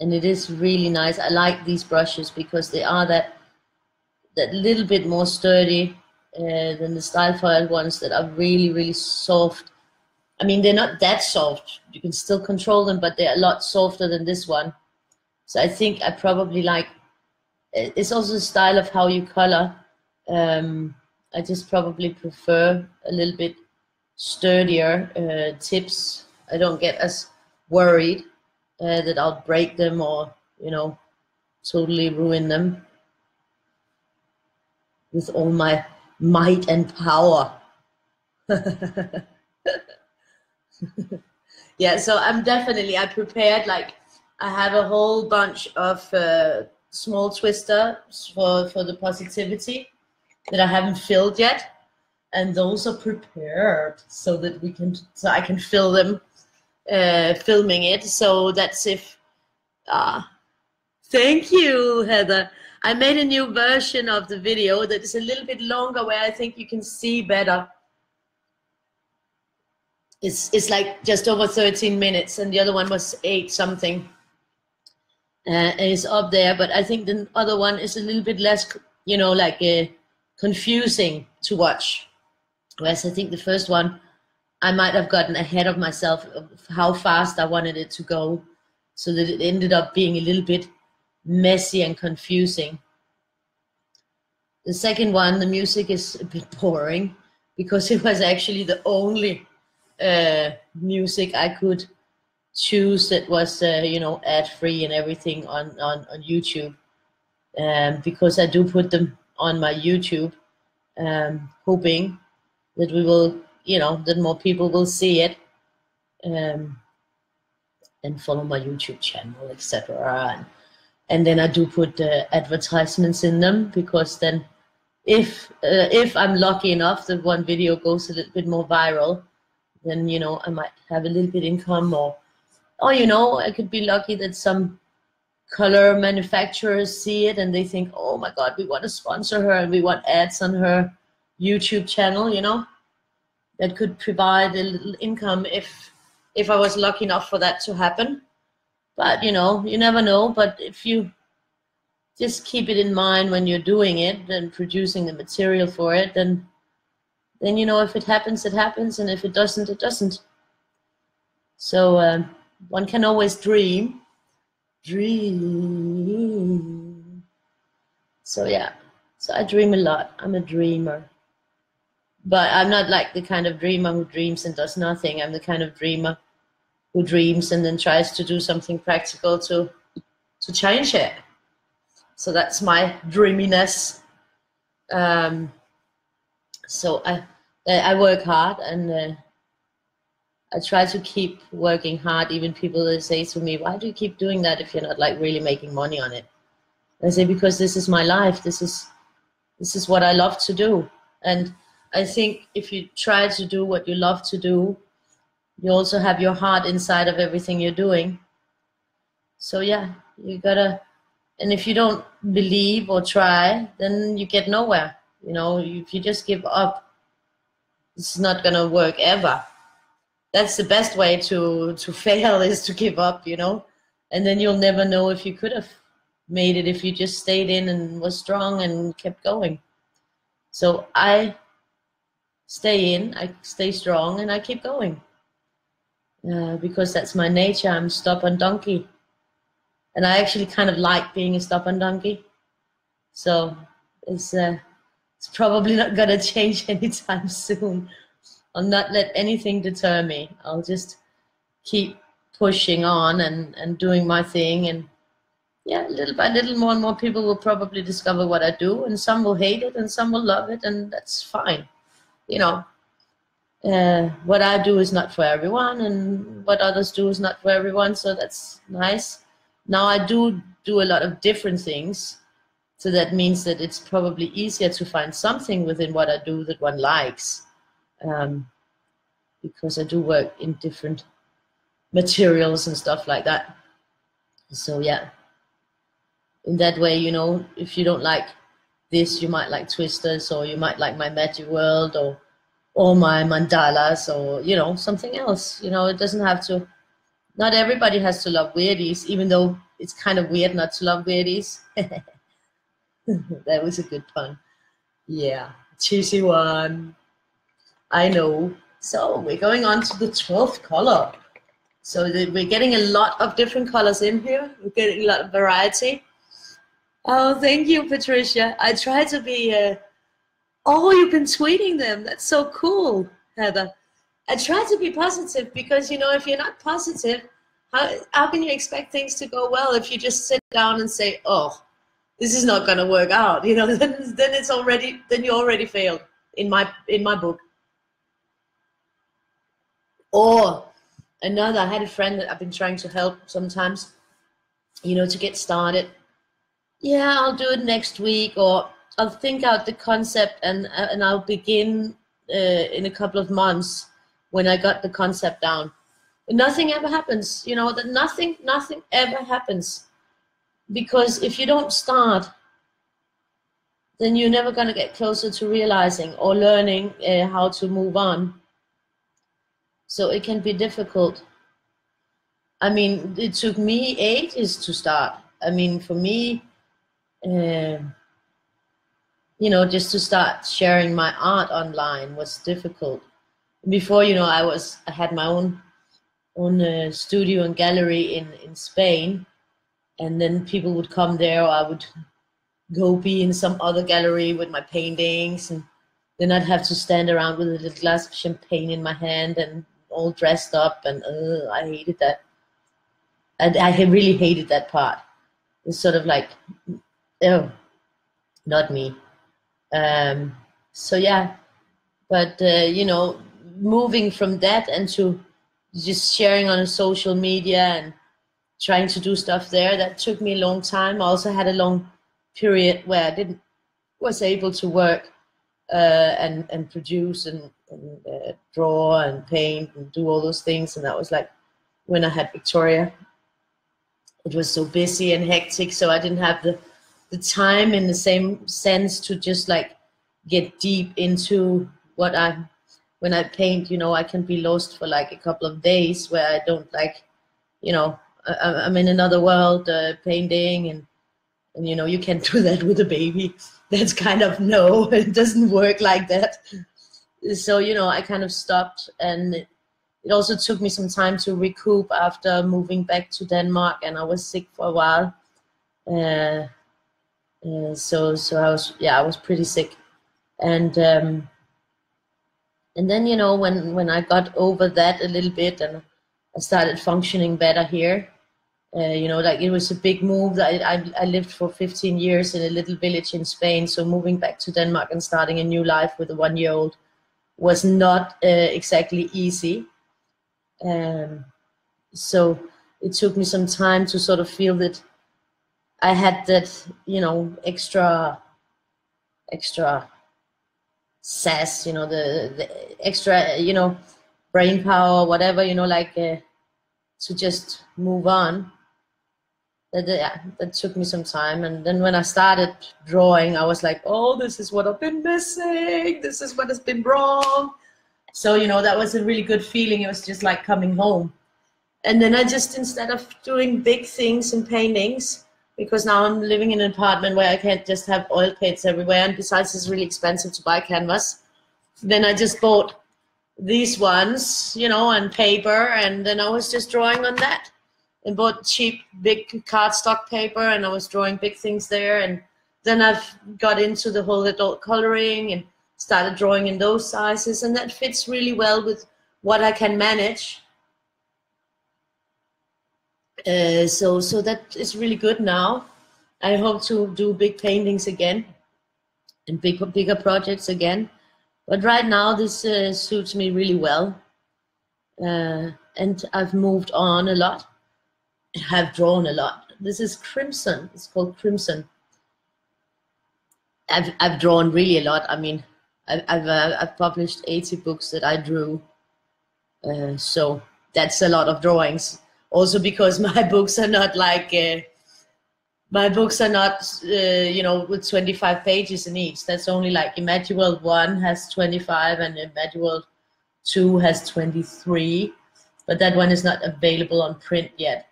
And it is really nice. I like these brushes because they are that that little bit more sturdy uh, than the Stylefile ones that are really, really soft. I mean, they're not that soft. You can still control them, but they're a lot softer than this one. So I think I probably like, it's also the style of how you color. Um, I just probably prefer a little bit sturdier uh, tips. I don't get as worried uh, that I'll break them or, you know, totally ruin them with all my might and power. yeah, so I'm definitely, I prepared like, I have a whole bunch of uh, small twisters for, for the positivity that I haven't filled yet. And those are prepared so that we can, so I can fill them, uh, filming it. So that's if, uh, thank you, Heather. I made a new version of the video that is a little bit longer where I think you can see better. It's, it's like just over 13 minutes and the other one was eight something. Uh, it's up there, but I think the other one is a little bit less, you know, like uh, confusing to watch. Whereas I think the first one, I might have gotten ahead of myself of how fast I wanted it to go, so that it ended up being a little bit messy and confusing. The second one, the music is a bit boring because it was actually the only uh, music I could choose that was, uh, you know, ad free and everything on, on, on YouTube. Um, because I do put them on my YouTube, um, hoping that we will, you know, that more people will see it. Um, and follow my YouTube channel, etc. And then I do put uh, advertisements in them because then if uh, if I'm lucky enough that one video goes a little bit more viral, then you know I might have a little bit income or or you know I could be lucky that some color manufacturers see it and they think, oh my god, we want to sponsor her and we want ads on her YouTube channel, you know, that could provide a little income if if I was lucky enough for that to happen. But you know, you never know. But if you just keep it in mind when you're doing it and producing the material for it, then then you know if it happens, it happens, and if it doesn't, it doesn't. So uh, one can always dream, dream. So yeah, so I dream a lot. I'm a dreamer, but I'm not like the kind of dreamer who dreams and does nothing. I'm the kind of dreamer who dreams and then tries to do something practical to to change it. So that's my dreaminess. Um, so I I work hard and uh, I try to keep working hard. Even people that say to me, "Why do you keep doing that if you're not like really making money on it?" I say because this is my life. This is this is what I love to do, and I think if you try to do what you love to do, you also have your heart inside of everything you're doing. So yeah, you gotta, and if you don't believe or try, then you get nowhere. You know, if you just give up, it's not gonna work ever. That's the best way to to fail is to give up. You know, and then you'll never know if you could have made it if you just stayed in and was strong and kept going. So I stay in, I stay strong, and I keep going uh, because that's my nature. I'm stop stubborn donkey, and I actually kind of like being a stop stubborn donkey. So it's uh, it's probably not gonna change anytime soon. I'll not let anything deter me. I'll just keep pushing on and and doing my thing and yeah, little by little, more and more people will probably discover what I do, and some will hate it, and some will love it, and that's fine. You know, uh, what I do is not for everyone, and what others do is not for everyone. So that's nice. Now I do do a lot of different things, so that means that it's probably easier to find something within what I do that one likes, um, because I do work in different materials and stuff like that. So yeah, in that way, you know, if you don't like this, you might like Twisters, or you might like my Magic World, or or my mandalas or you know something else. You know it doesn't have to not everybody has to love weirdies even though it's kind of weird not to love weirdies that was a good pun. Yeah cheesy one. I know. So we're going on to the 12th color. So we're getting a lot of different colors in here. We're getting a lot of variety. Oh thank you patricia. I try to be uh, Oh, you've been tweeting them. That's so cool, Heather. I try to be positive because, you know, if you're not positive, how, how can you expect things to go well if you just sit down and say, oh, this is not going to work out? You know, then, then it's already, then you already failed in my, in my book. Or another, I had a friend that I've been trying to help sometimes, you know, to get started. Yeah, I'll do it next week or I'll think out the concept and uh, and I'll begin uh, in a couple of months when I got the concept down. Nothing ever happens, you know. That nothing, nothing ever happens, because if you don't start, then you're never going to get closer to realizing or learning uh, how to move on. So it can be difficult. I mean, it took me ages to start. I mean, for me. Uh, you know, just to start sharing my art online was difficult. Before, you know, I was I had my own own uh, studio and gallery in in Spain, and then people would come there, or I would go be in some other gallery with my paintings, and then I'd have to stand around with a little glass of champagne in my hand and all dressed up, and uh, I hated that. And I really hated that part. It's sort of like, oh, not me. Um, so yeah, but uh, you know, moving from that and to just sharing on social media and trying to do stuff there, that took me a long time. I also had a long period where I didn't was able to work uh, and and produce and, and uh, draw and paint and do all those things. And that was like when I had Victoria. It was so busy and hectic, so I didn't have the the time in the same sense to just like get deep into what I when I paint. You know, I can be lost for like a couple of days where I don't like, you know, I, am in another world uh, painting and and you know you can't do that with a baby that's kind of no it doesn't work like that so you know i kind of stopped and it, it also took me some time to recoup after moving back to denmark and i was sick for a while uh, so so i was yeah i was pretty sick and um, and then you know when when i got over that a little bit and i started functioning better here uh, you know, like it was a big move. I, I, I lived for 15 years in a little village in Spain, so moving back to Denmark and starting a new life with a one-year-old was not uh, exactly easy. Um, so it took me some time to sort of feel that I had that, you know, extra, extra sass, you know, the, the extra, you know, brain power, whatever, you know, like uh, to just move on that yeah, that took me some time. And then when I started drawing, I was like, oh, this is what I've been missing. This is what has been wrong. So you know that was a really good feeling. It was just like coming home. And then I just instead of doing big things and paintings, because now I'm living in an apartment where I can't just have oil paints everywhere, and besides it's really expensive to buy canvas. Then I just bought these ones, you know, and paper, and then I was just drawing on that and bought cheap big cardstock paper and I was drawing big things there and then I've got into the whole adult coloring and started drawing in those sizes and that fits really well with what I can manage. Uh, so so that is really good now. I hope to do big paintings again and big bigger projects again. But right now this uh, suits me really well. Uh, and I've moved on a lot have drawn a lot. This is Crimson. It's called Crimson. I've I've drawn really a lot. I mean, I've I've, uh, I've published 80 books that I drew. Uh, so that's a lot of drawings. Also because my books are not like uh, my books are not uh, you know with 25 pages in each. That's only like Imagiworld one has 25 and Imagiworld two has 23, but that one is not available on print yet.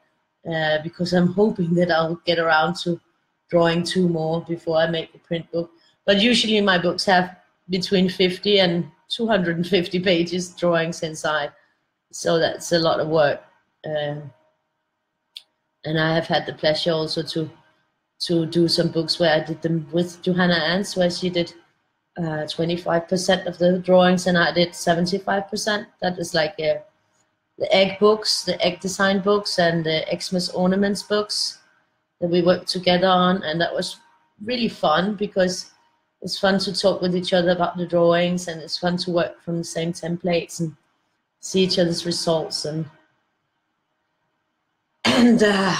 Uh, because I'm hoping that I'll get around to drawing two more before I make the print book. But usually my books have between 50 and 250 pages drawings inside. So that's a lot of work. Um, and I have had the pleasure also to to do some books where I did them with Johanna Ernst, where she did 25% uh, of the drawings and I did 75%. That is like a the egg books, the egg design books, and the Xmas ornaments books that we worked together on, and that was really fun because it's fun to talk with each other about the drawings, and it's fun to work from the same templates and see each other's results and and uh,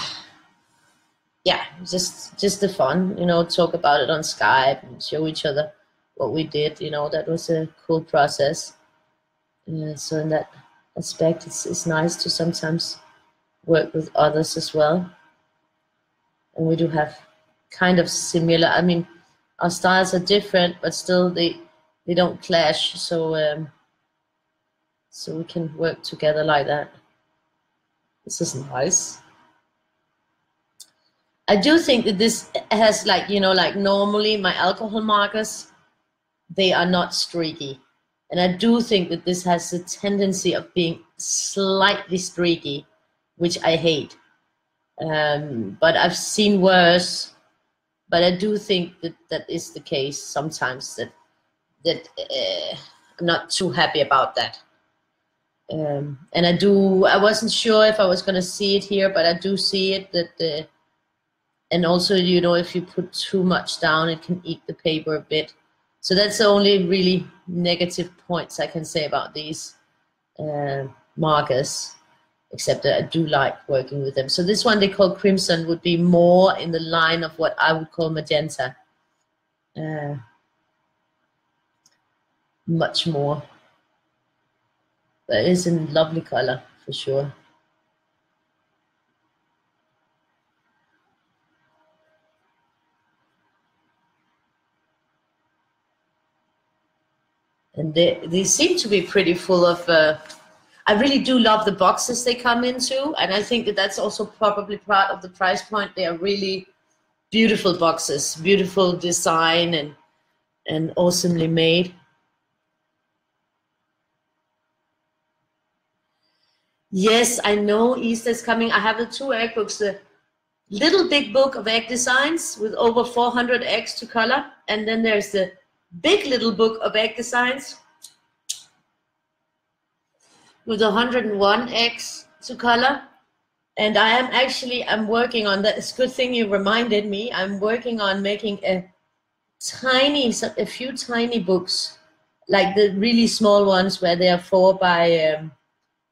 yeah, just just the fun, you know, talk about it on Skype and show each other what we did. You know, that was a cool process. So in that aspect, it's, it's nice to sometimes work with others as well. And we do have kind of similar, I mean, our styles are different, but still they, they don't clash. So, um, so we can work together like that. This is nice. I do think that this has like, you know, like normally my alcohol markers, they are not streaky. And I do think that this has a tendency of being slightly streaky, which I hate. Um, but I've seen worse. But I do think that that is the case sometimes. That that uh, I'm not too happy about that. Um, and I do. I wasn't sure if I was going to see it here, but I do see it. That the and also, you know, if you put too much down, it can eat the paper a bit. So that's the only really negative points I can say about these uh, markers, except that I do like working with them. So this one they call Crimson would be more in the line of what I would call magenta. uh, much more. But it is a lovely color for sure. And they, they seem to be pretty full of uh, i really do love the boxes they come into and i think that that's also probably part of the price point. They are really beautiful boxes beautiful design and and awesomely made. Yes i know easter's coming. I have the two egg books the little big book of egg designs with over 400 eggs to color and then there's the big little book of egg designs with 101 eggs to color. And I am actually, I'm working on that. It's a good thing you reminded me. I'm working on making a tiny, a few tiny books, like the really small ones where they are four by, um,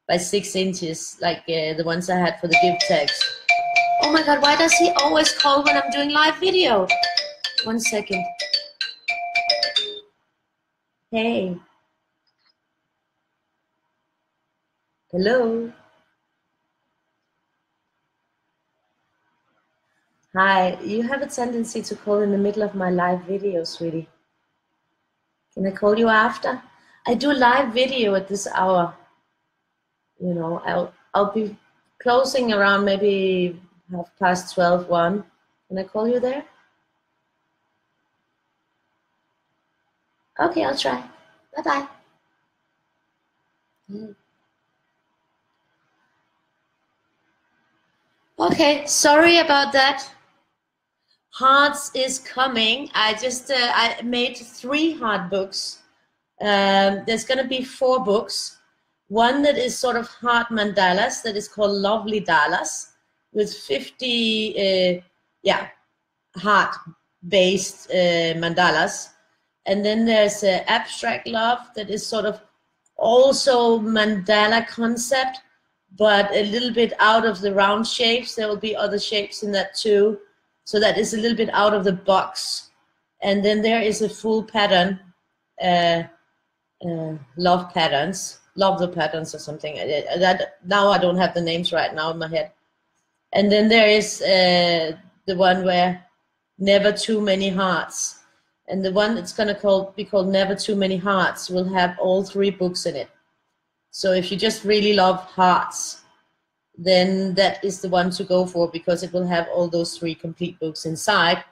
by six inches, like uh, the ones I had for the gift tags. Oh my God, why does he always call when I'm doing live video? One second. Hey. Hello. Hi, you have a tendency to call in the middle of my live video, sweetie. Can I call you after? I do live video at this hour. You know, I'll I'll be closing around maybe half past 12, 1. Can I call you there? Okay, I'll try. Bye-bye. Mm. Okay, sorry about that. Hearts is coming. I just uh, I made three heart books. Um, there's going to be four books. One that is sort of heart mandalas that is called Lovely Dalas with 50, uh, yeah, heart based uh, mandalas. And then there's uh, abstract love that is sort of also mandala concept but a little bit out of the round shapes. There will be other shapes in that too. So that is a little bit out of the box. And then there is a full pattern, uh, uh, love patterns, love the patterns or something. Uh, that now I don't have the names right now in my head. And then there is uh, the one where never too many hearts. And the one that's gonna call, be called Never Too Many Hearts will have all three books in it. So if you just really love hearts, then that is the one to go for because it will have all those three complete books inside.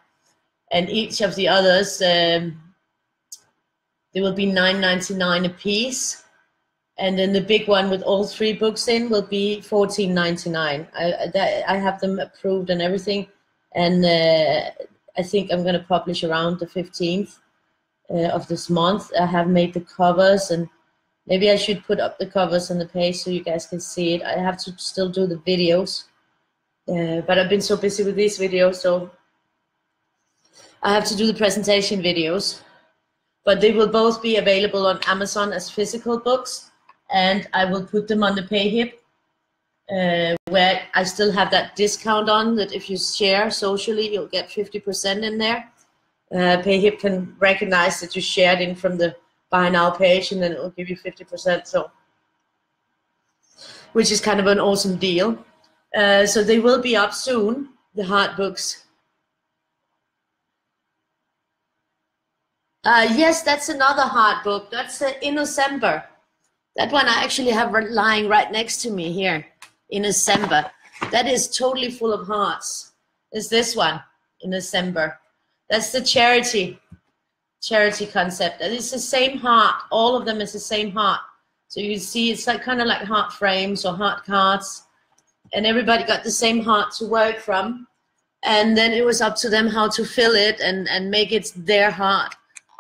And each of the others, um, there will be nine ninety nine a piece. And then the big one with all three books in will be fourteen ninety nine. I, I have them approved and everything. And uh, I think I'm going to publish around the 15th uh, of this month. I have made the covers and Maybe I should put up the covers on the page so you guys can see it. I have to still do the videos. Uh, but I've been so busy with these videos, so I have to do the presentation videos. But they will both be available on Amazon as physical books, and I will put them on the PayHip, uh, where I still have that discount on that if you share socially, you'll get 50% in there. Uh, PayHip can recognize that you shared in from the buy now page and then it will give you 50%. So, which is kind of an awesome deal. Uh, so they will be up soon, the hard books. Uh, yes, that's another hard book. That's uh, in December. That one I actually have lying right next to me here in December. That is totally full of hearts. Is this one in December? That's the charity charity concept. And it's the same heart. All of them is the same heart. So you see it's like kind of like heart frames or heart cards. And everybody got the same heart to work from. And then it was up to them how to fill it and, and make it their heart.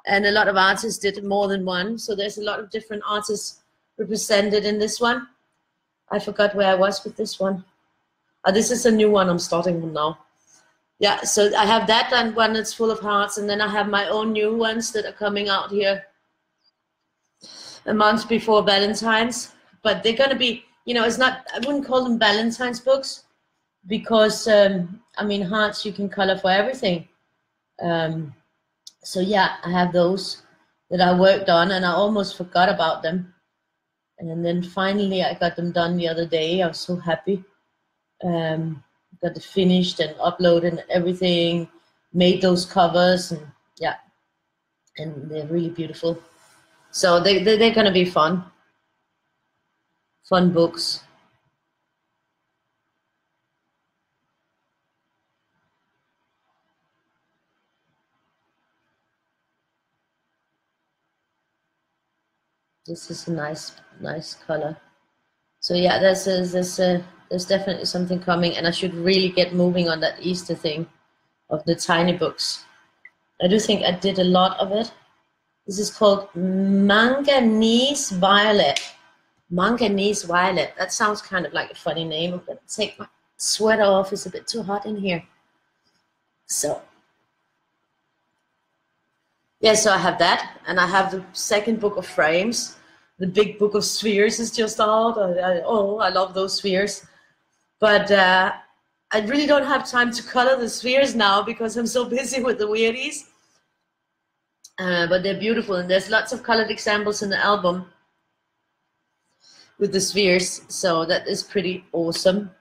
And a lot of artists did more than one. So there's a lot of different artists represented in this one. I forgot where I was with this one. Oh, this is a new one I'm starting with now yeah, so I have that and one that's full of hearts, and then I have my own new ones that are coming out here a month before Valentine's. But they're gonna be, you know, it's not. I wouldn't call them Valentine's books because um, I mean, hearts you can color for everything. Um, so yeah, I have those that I worked on and I almost forgot about them. And then finally I got them done the other day. I was so happy. Um, got it finished and uploaded and everything, made those covers and yeah, and they're really beautiful. So they, they, they're to be fun. Fun books. This is a nice, nice color. So yeah, there's a, there's a, there's definitely something coming, and I should really get moving on that Easter thing of the tiny books. I do think I did a lot of it. This is called Manganese Violet. Manganese Violet. That sounds kind of like a funny name. I'm gonna take my sweater off. It's a bit too hot in here. So yeah, so I have that, and I have the second book of frames. The big book of spheres is just out. I, I, oh, I love those spheres. But uh, I really don't have time to color the spheres now because I'm so busy with the weirdies. Uh, but they're beautiful, and there's lots of colored examples in the album with the spheres, so that is pretty awesome.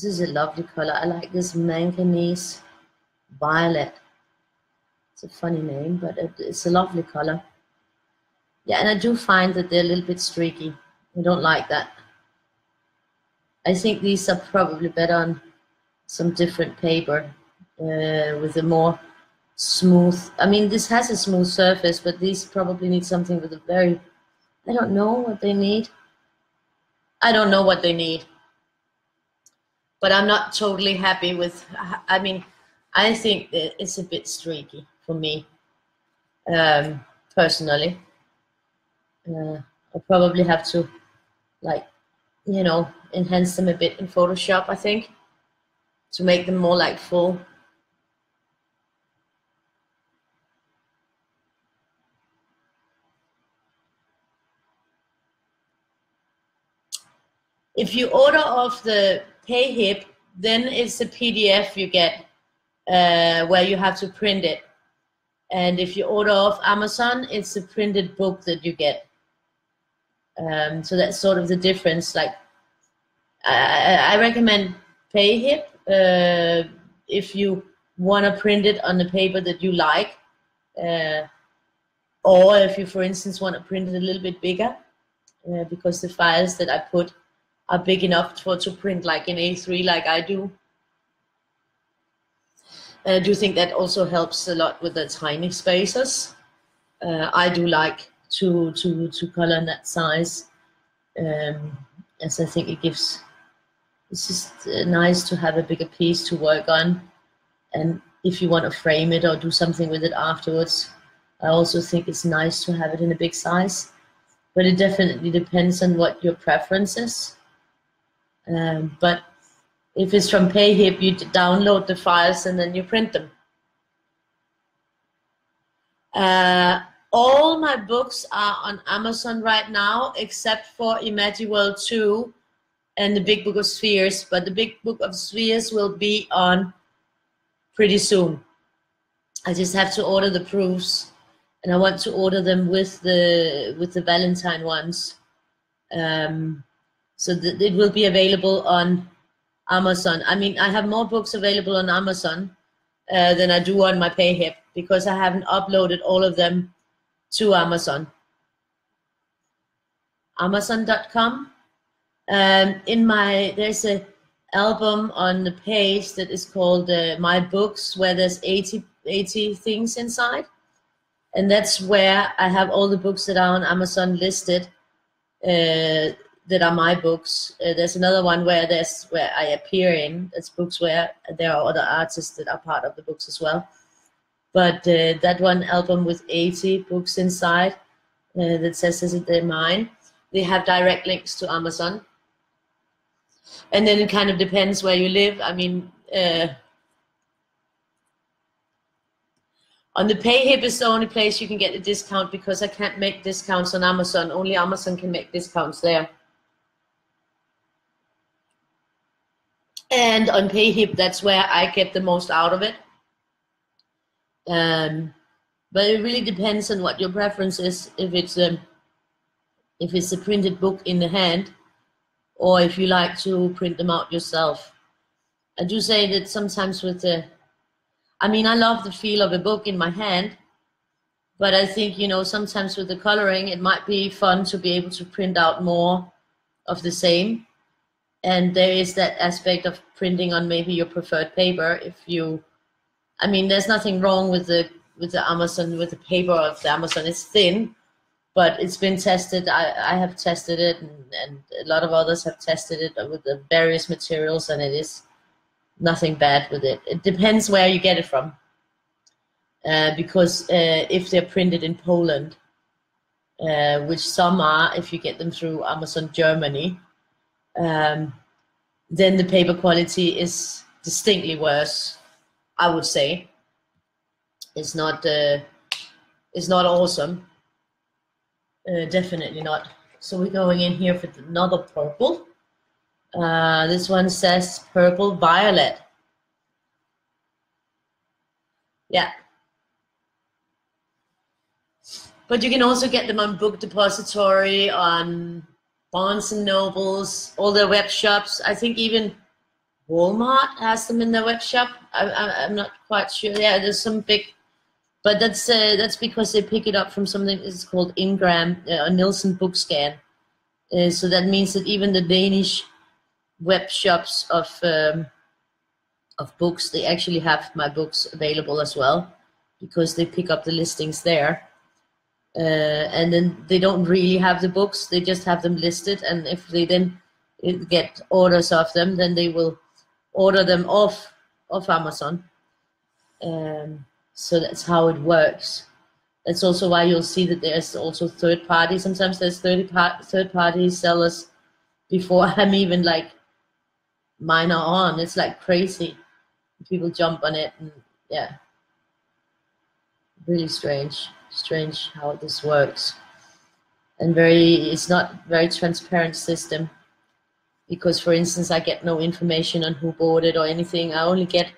This is a lovely color. I like this manganese violet. It's a funny name, but it's a lovely color. Yeah, and I do find that they're a little bit streaky. I don't like that. I think these are probably better on some different paper uh, with a more smooth. I mean, this has a smooth surface, but these probably need something with a very, I don't know what they need. I don't know what they need but I'm not totally happy with. I mean, I think it's a bit streaky for me, um, personally. Uh, I'll probably have to, like, you know, enhance them a bit in Photoshop. I think to make them more like full. If you order off the PayHip, then it's a PDF you get uh, where you have to print it. And if you order off Amazon, it's a printed book that you get. Um, so that's sort of the difference. Like, I, I recommend PayHip uh, if you want to print it on the paper that you like, uh, or if you, for instance, want to print it a little bit bigger, uh, because the files that I put are big enough for to print like in A3 like I do. And I do think that also helps a lot with the tiny spaces. Uh, I do like to to to color in that size, um, as I think it gives. It's just uh, nice to have a bigger piece to work on, and if you want to frame it or do something with it afterwards, I also think it's nice to have it in a big size. But it definitely depends on what your preference is. Um, but if it's from PayHip, you download the files and then you print them. Uh, all my books are on Amazon right now, except for Imagiworld 2 and the Big Book of Spheres. But the Big Book of Spheres will be on pretty soon. I just have to order the proofs, and I want to order them with the with the Valentine ones. Um, so that it will be available on Amazon. I mean, I have more books available on Amazon uh, than I do on my PayHip because I haven't uploaded all of them to Amazon. Amazon.com. Um, in my there's a album on the page that is called uh, My Books, where there's 80, 80 things inside, and that's where I have all the books that are on Amazon listed. Uh, that are my books. Uh, there's another one where there's where I appear in. It's books where there are other artists that are part of the books as well. But uh, that one album with 80 books inside, uh, that says is it they're mine. They have direct links to Amazon. And then it kind of depends where you live. I mean, uh, on the PayHip is the only place you can get a discount because I can't make discounts on Amazon. Only Amazon can make discounts there. And on PayHip, that's where I get the most out of it. Um, but it really depends on what your preference is. If it's a if it's a printed book in the hand, or if you like to print them out yourself. I do say that sometimes with the, I mean, I love the feel of a book in my hand, but I think you know sometimes with the coloring, it might be fun to be able to print out more of the same and there is that aspect of printing on maybe your preferred paper if you i mean there's nothing wrong with the with the amazon with the paper of the amazon. It's thin but it's been tested. I, I have tested it and, and a lot of others have tested it with the various materials and it is nothing bad with it. It depends where you get it from uh, because uh, if they're printed in poland uh, which some are if you get them through amazon germany um, then the paper quality is distinctly worse. I would say it's not uh, it's not awesome. Uh, definitely not. So we're going in here for another purple. Uh, this one says purple violet. Yeah. But you can also get them on Book Depository, on Barnes and Nobles, all their web shops. I think even Walmart has them in their web shop. I, am not quite sure. Yeah, there's some big, but that's uh, that's because they pick it up from something that's called Ingram, uh, Nielsen Bookscan. Uh, so that means that even the Danish web shops of um, of books, they actually have my books available as well because they pick up the listings there uh, and then they don't really have the books they just have them listed and if they then uh, get orders of them then they will order them off of amazon. Um, so that's how it works. That's also why you'll see that there's also third party. Sometimes there's 30 par- third party sellers before i'm even like mine are on. It's like crazy. People jump on it and yeah. Really strange strange how this works. And very it's not very transparent system. Because for instance i get no information on who bought it or anything. I only get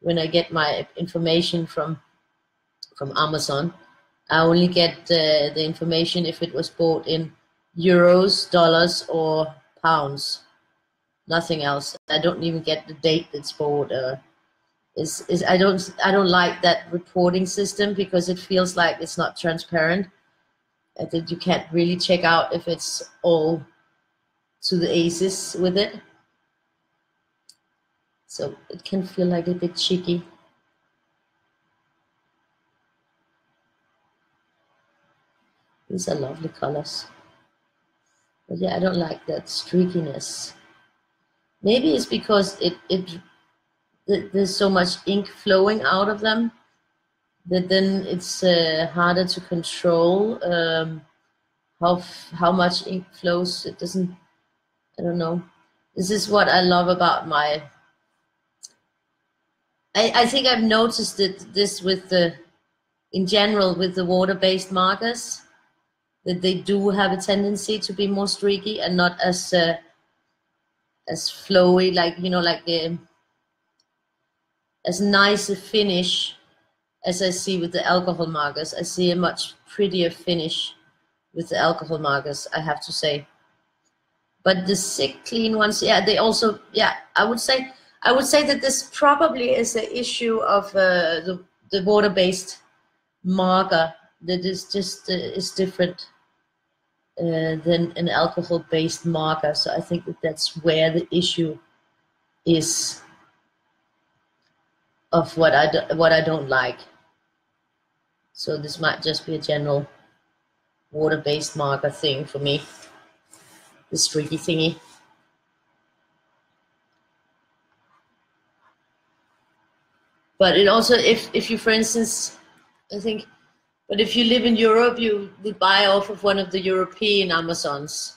when i get my information from from amazon i only get uh, the information if it was bought in euros dollars or pounds. Nothing else. I don't even get the date it's bought uh, is is I don't I don't like that reporting system because it feels like it's not transparent. I think you can't really check out if it's all to the aces with it. So it can feel like a bit cheeky. These are lovely colors. But yeah, I don't like that streakiness. Maybe it's because it, it there's so much ink flowing out of them that then it's uh, harder to control um, how how much ink flows. It doesn't. I don't know. This is what I love about my. I, I think I've noticed that this with the, in general with the water-based markers, that they do have a tendency to be more streaky and not as uh, as flowy, like you know, like the as nice a finish as I see with the alcohol markers. I see a much prettier finish with the alcohol markers, I have to say. But the sick clean ones, yeah, they also, yeah, I would say, I would say that this probably is an issue of uh, the, the water-based marker that is just uh, is different uh, than an alcohol-based marker. So I think that that's where the issue is of what I do, what I don't like. So this might just be a general water-based marker thing for me. The streaky thingy. But it also, if if you, for instance, I think But if you live in Europe, you would buy off of one of the European Amazons.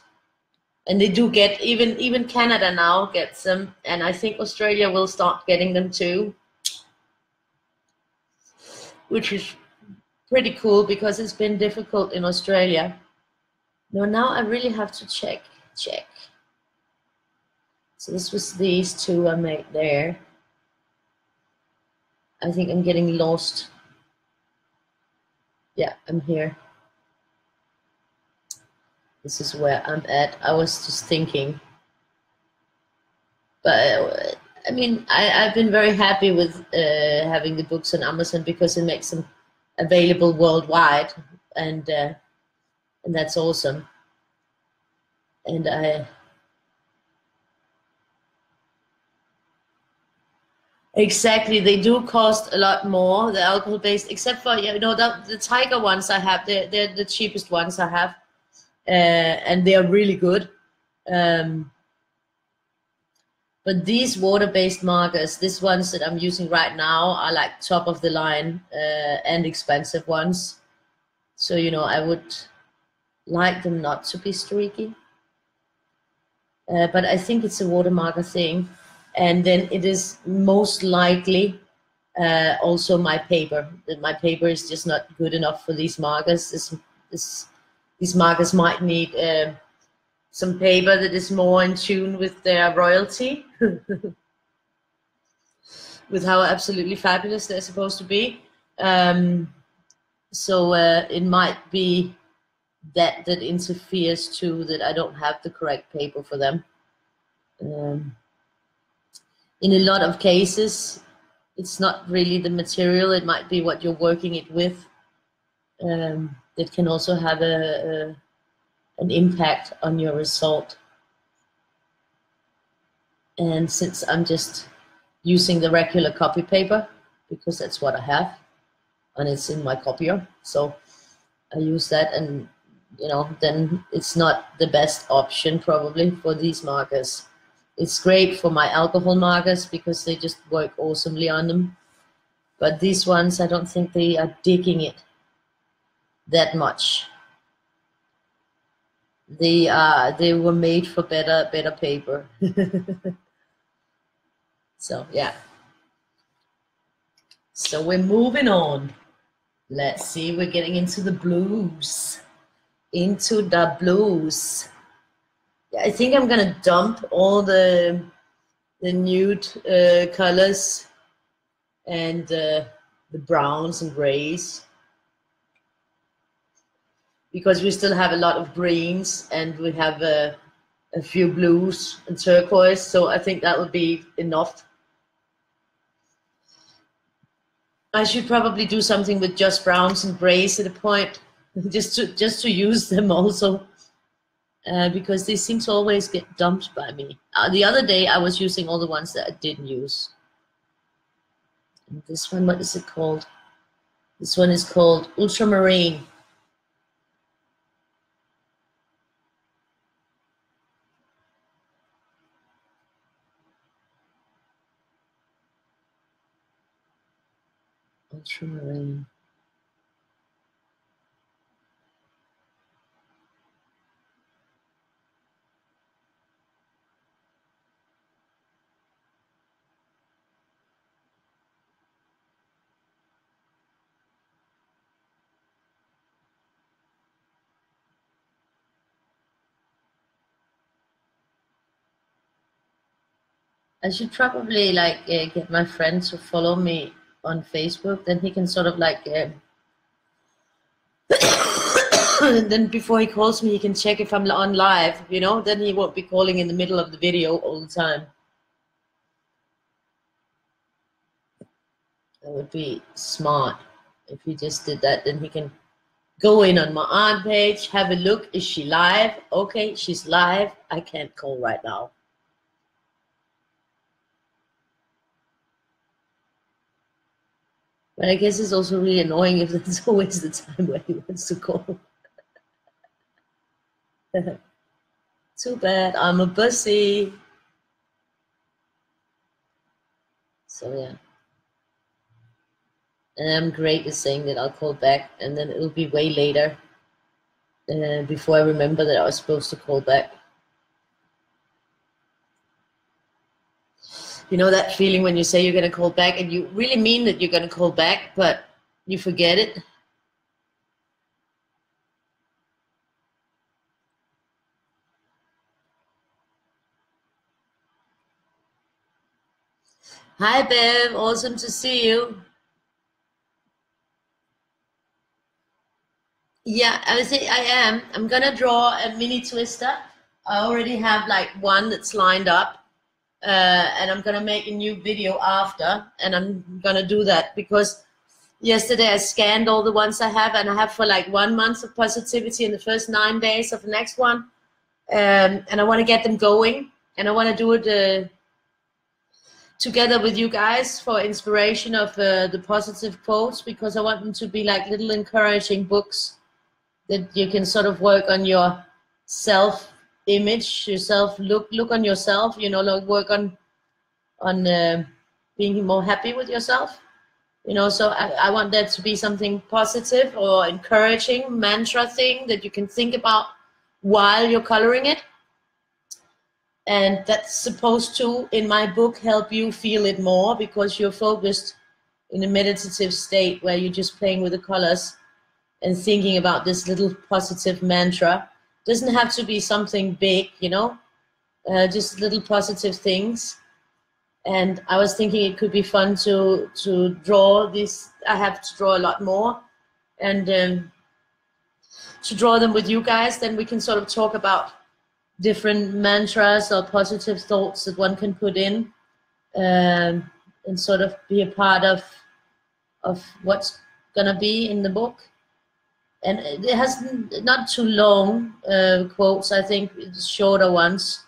And they do get even even Canada now gets them, and I think Australia will start getting them too, which is pretty cool because it's been difficult in Australia. No, now I really have to check check. So this was these two I made there. I think I'm getting lost. Yeah, I'm here. This is where I'm at. I was just thinking. But uh, I mean, I, have been very happy with uh, having the books on Amazon because it makes them available worldwide, and uh, and that's awesome. And I Exactly, they do cost a lot more. The alcohol based, except for you know the, the Tiger ones I have. They're they're the cheapest ones I have, uh, and they are really good. Um, but these water based markers, these ones that I'm using right now, are like top of the line uh, and expensive ones. So you know I would like them not to be streaky. Uh, but I think it's a water marker thing and then it is most likely uh, also my paper. My paper is just not good enough for these markers. This, this, these markers might need uh, some paper that is more in tune with their royalty, with how absolutely fabulous they're supposed to be. Um, so uh, it might be that that interferes too that I don't have the correct paper for them. Um, in a lot of cases, it's not really the material, it might be what you're working it with. Um, that can also have a, a, an impact on your result. And since I'm just using the regular copy paper, because that's what I have, and it's in my copier, so I use that and you know, then it's not the best option probably for these markers. It's great for my alcohol markers because they just work awesomely on them. But these ones, I don't think they are digging it that much. They are they were made for better better paper. so yeah. So we're moving on. Let's see, we're getting into the blues. Into the blues. Yeah, I think I'm gonna dump all the the nude uh, colors and uh, the browns and grays because we still have a lot of greens and we have a, a few blues and turquoise so I think that will be enough. I should probably do something with just browns and grays at a point just to just to use them also uh, because they seem to always get dumped by me. Uh, the other day I was using all the ones that I didn't use. And this one, what is it called? This one is called Ultramarine. I should probably like uh, get my friends to follow me on Facebook. Then he can sort of like. Uh, then before he calls me, he can check if I'm on live. You know, then he won't be calling in the middle of the video all the time. That would be smart if he just did that. Then he can go in on my aunt page, have a look. Is she live? Okay, she's live. I can't call right now. But I guess it's also really annoying if there's always the time where he wants to call. Too bad, I'm a bussy. So yeah. And I'm great with saying that I'll call back, and then it'll be way later uh, before I remember that I was supposed to call back. You know that feeling when you say you're going to call back and you really mean that you're going to call back, but you forget it? Hi, Bev. Awesome to see you. Yeah, I say I am. I'm gonna draw a mini twister. I already have like one that's lined up, uh, and I'm gonna make a new video after, and I'm gonna do that because yesterday I scanned all the ones I have, and I have for like one month of positivity in the first nine days of the next one, um, and I want to get them going, and I want to do it. Uh, together with you guys for inspiration of uh, the positive quotes because I want them to be like little encouraging books that you can sort of work on your self image, yourself look look on yourself, you know, like work on on uh, being more happy with yourself. You know, so I, I want that to be something positive or encouraging mantra thing that you can think about while you're coloring it and that's supposed to in my book help you feel it more because you're focused in a meditative state where you're just playing with the colors and thinking about this little positive mantra doesn't have to be something big you know uh, just little positive things. And i was thinking it could be fun to to draw this. I have to draw a lot more. And um, to draw them with you guys then we can sort of talk about different mantras or positive thoughts that one can put in um, and sort of be a part of of what's gonna be in the book. And it has not too long uh, quotes. I think shorter ones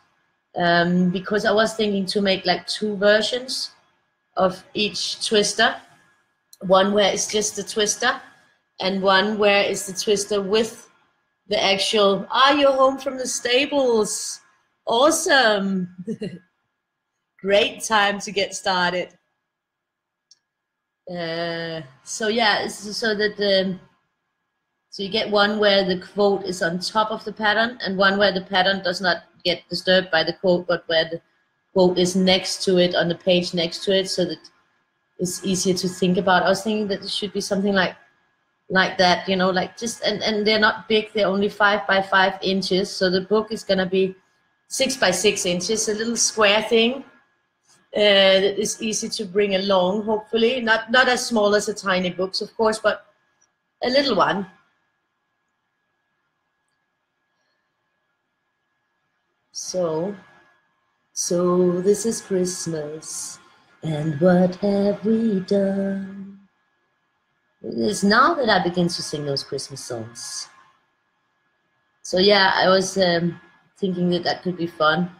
um, because I was thinking to make like two versions of each twister. One where it's just the twister, and one where it's the twister with the actual, are you home from the stables? Awesome. Great time to get started. Uh, so yeah, so that the, so you get one where the quote is on top of the pattern and one where the pattern does not get disturbed by the quote, but where the quote is next to it on the page next to it so that it's easier to think about. I was thinking that it should be something like like that, you know, like just and and they're not big. They're only five by five inches. So the book is gonna be six by six inches, a little square thing. Uh, that is easy to bring along. Hopefully, not not as small as a tiny books, of course, but a little one. So, so this is Christmas, and what have we done? It is now that I begin to sing those Christmas songs. So yeah, I was um, thinking that that could be fun.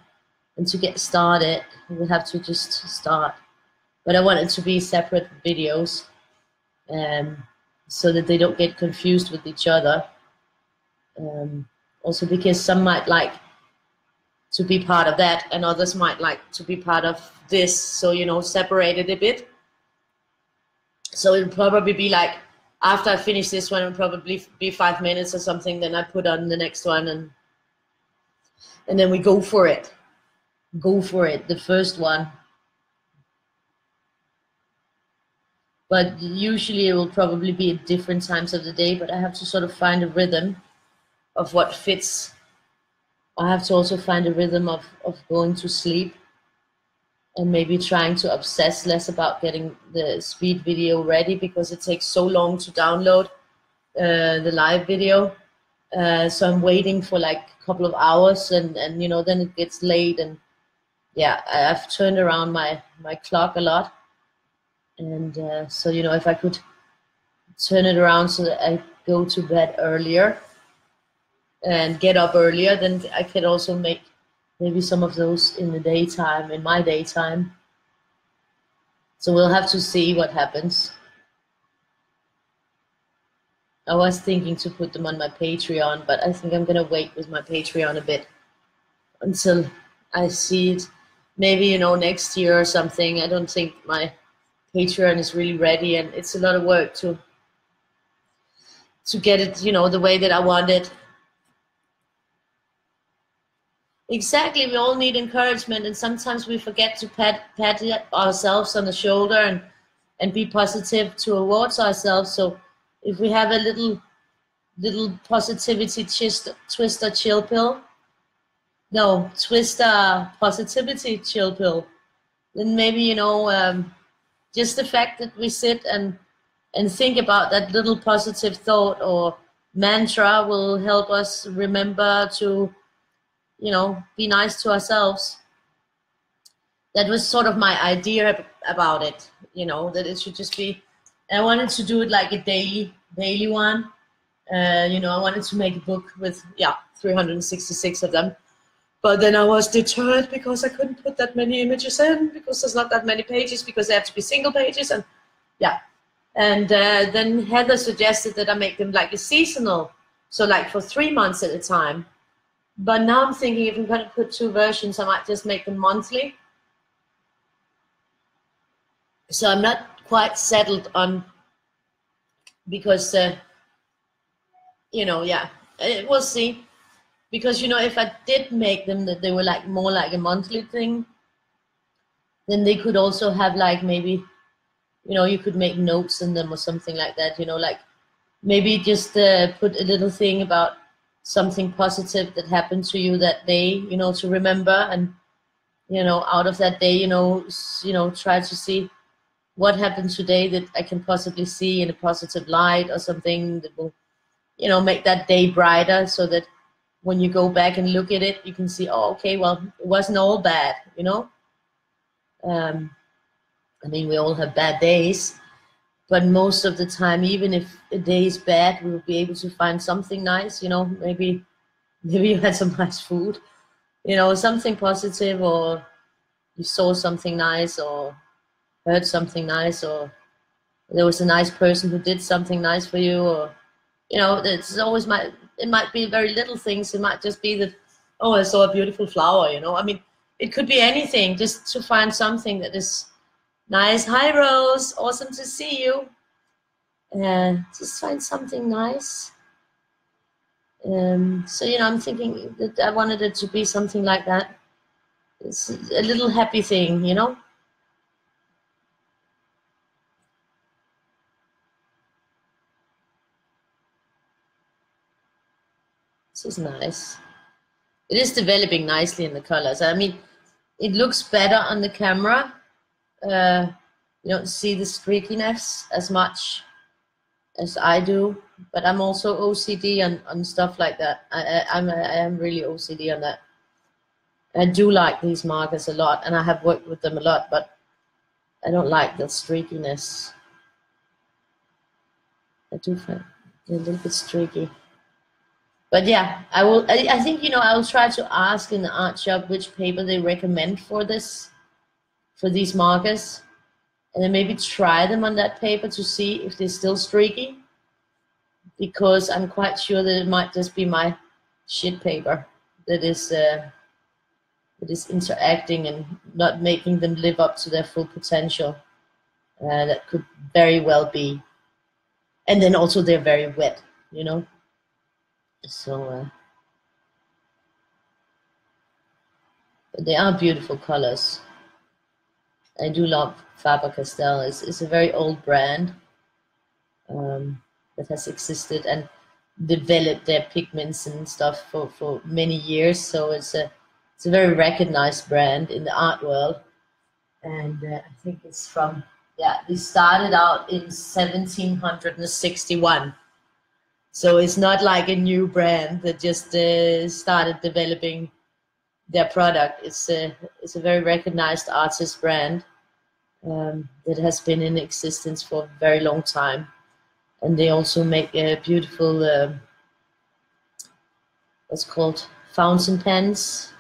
And to get started, we'll have to just start. But I want it to be separate videos um, so that they don't get confused with each other. Um, also because some might like to be part of that and others might like to be part of this. So, you know, separate it a bit so it'll probably be like after I finish this one, it'll probably be five minutes or something. Then I put on the next one, and and then we go for it. Go for it. The first one. But usually it will probably be at different times of the day. But I have to sort of find a rhythm of what fits. I have to also find a rhythm of of going to sleep and maybe trying to obsess less about getting the speed video ready because it takes so long to download uh, the live video. Uh, so I'm waiting for like a couple of hours and, and you know, then it gets late and yeah, I've turned around my, my clock a lot. And uh, so, you know, if I could turn it around so that I go to bed earlier and get up earlier, then I could also make maybe some of those in the daytime, in my daytime. So we'll have to see what happens. I was thinking to put them on my Patreon, but I think I'm gonna wait with my Patreon a bit until I see it. Maybe you know next year or something. I don't think my Patreon is really ready, and it's a lot of work to to get it, you know, the way that I want it. Exactly, we all need encouragement, and sometimes we forget to pat pat ourselves on the shoulder and and be positive towards ourselves. So if we have a little little positivity twist, twister chill pill, no twister positivity chill pill, then maybe you know um, just the fact that we sit and and think about that little positive thought or mantra will help us remember to you know be nice to ourselves. That was sort of my idea about it you know that it should just be i wanted to do it like a daily daily one. Uh, you know i wanted to make a book with yeah 366 of them. But then i was deterred because i couldn't put that many images in because there's not that many pages because they have to be single pages and yeah. And uh, then heather suggested that i make them like a seasonal so like for three months at a time but now i'm thinking if i'm going to put two versions i might just make them monthly. So i'm not quite settled on because uh, you know yeah uh, we'll see. Because you know if i did make them that they were like more like a monthly thing then they could also have like maybe you know you could make notes in them or something like that you know like maybe just uh, put a little thing about something positive that happened to you that day you know to remember and you know out of that day you know you know try to see what happened today that i can possibly see in a positive light or something that will you know make that day brighter so that when you go back and look at it, you can see, oh, okay, well, it wasn't all bad, you know. Um, I mean, we all have bad days, but most of the time, even if a day is bad, we will be able to find something nice, you know. Maybe, maybe you had some nice food, you know, something positive, or you saw something nice, or heard something nice, or there was a nice person who did something nice for you, or you know, it's always my it might be very little things. It might just be that, oh, I saw a beautiful flower, you know. I mean, it could be anything, just to find something that is nice. Hi, Rose. Awesome to see you. And uh, just find something nice. Um, so, you know, I'm thinking that I wanted it to be something like that. It's a little happy thing, you know. This is nice. It is developing nicely in the colors. I mean, it looks better on the camera. Uh, you don't see the streakiness as much as I do, but I'm also OCD on, on stuff like that. I, I, I'm, I am really OCD on that. I do like these markers a lot, and I have worked with them a lot, but I don't like the streakiness. I do find they're a little bit streaky but yeah, I will. I, I think you know I will try to ask in the art shop which paper they recommend for this, for these markers, and then maybe try them on that paper to see if they're still streaky. Because I'm quite sure that it might just be my shit paper that is uh, that is interacting and not making them live up to their full potential. Uh, that could very well be, and then also they're very wet, you know. So, uh, but they are beautiful colors. I do love Faber-Castell. It's, it's a very old brand um, that has existed and developed their pigments and stuff for, for many years. So it's a it's a very recognized brand in the art world. And uh, I think it's from yeah, they started out in 1761. So it's not like a new brand that just uh, started developing their product. It's a it's a very recognized artist brand um, that has been in existence for a very long time, and they also make a beautiful uh, what's called fountain pens.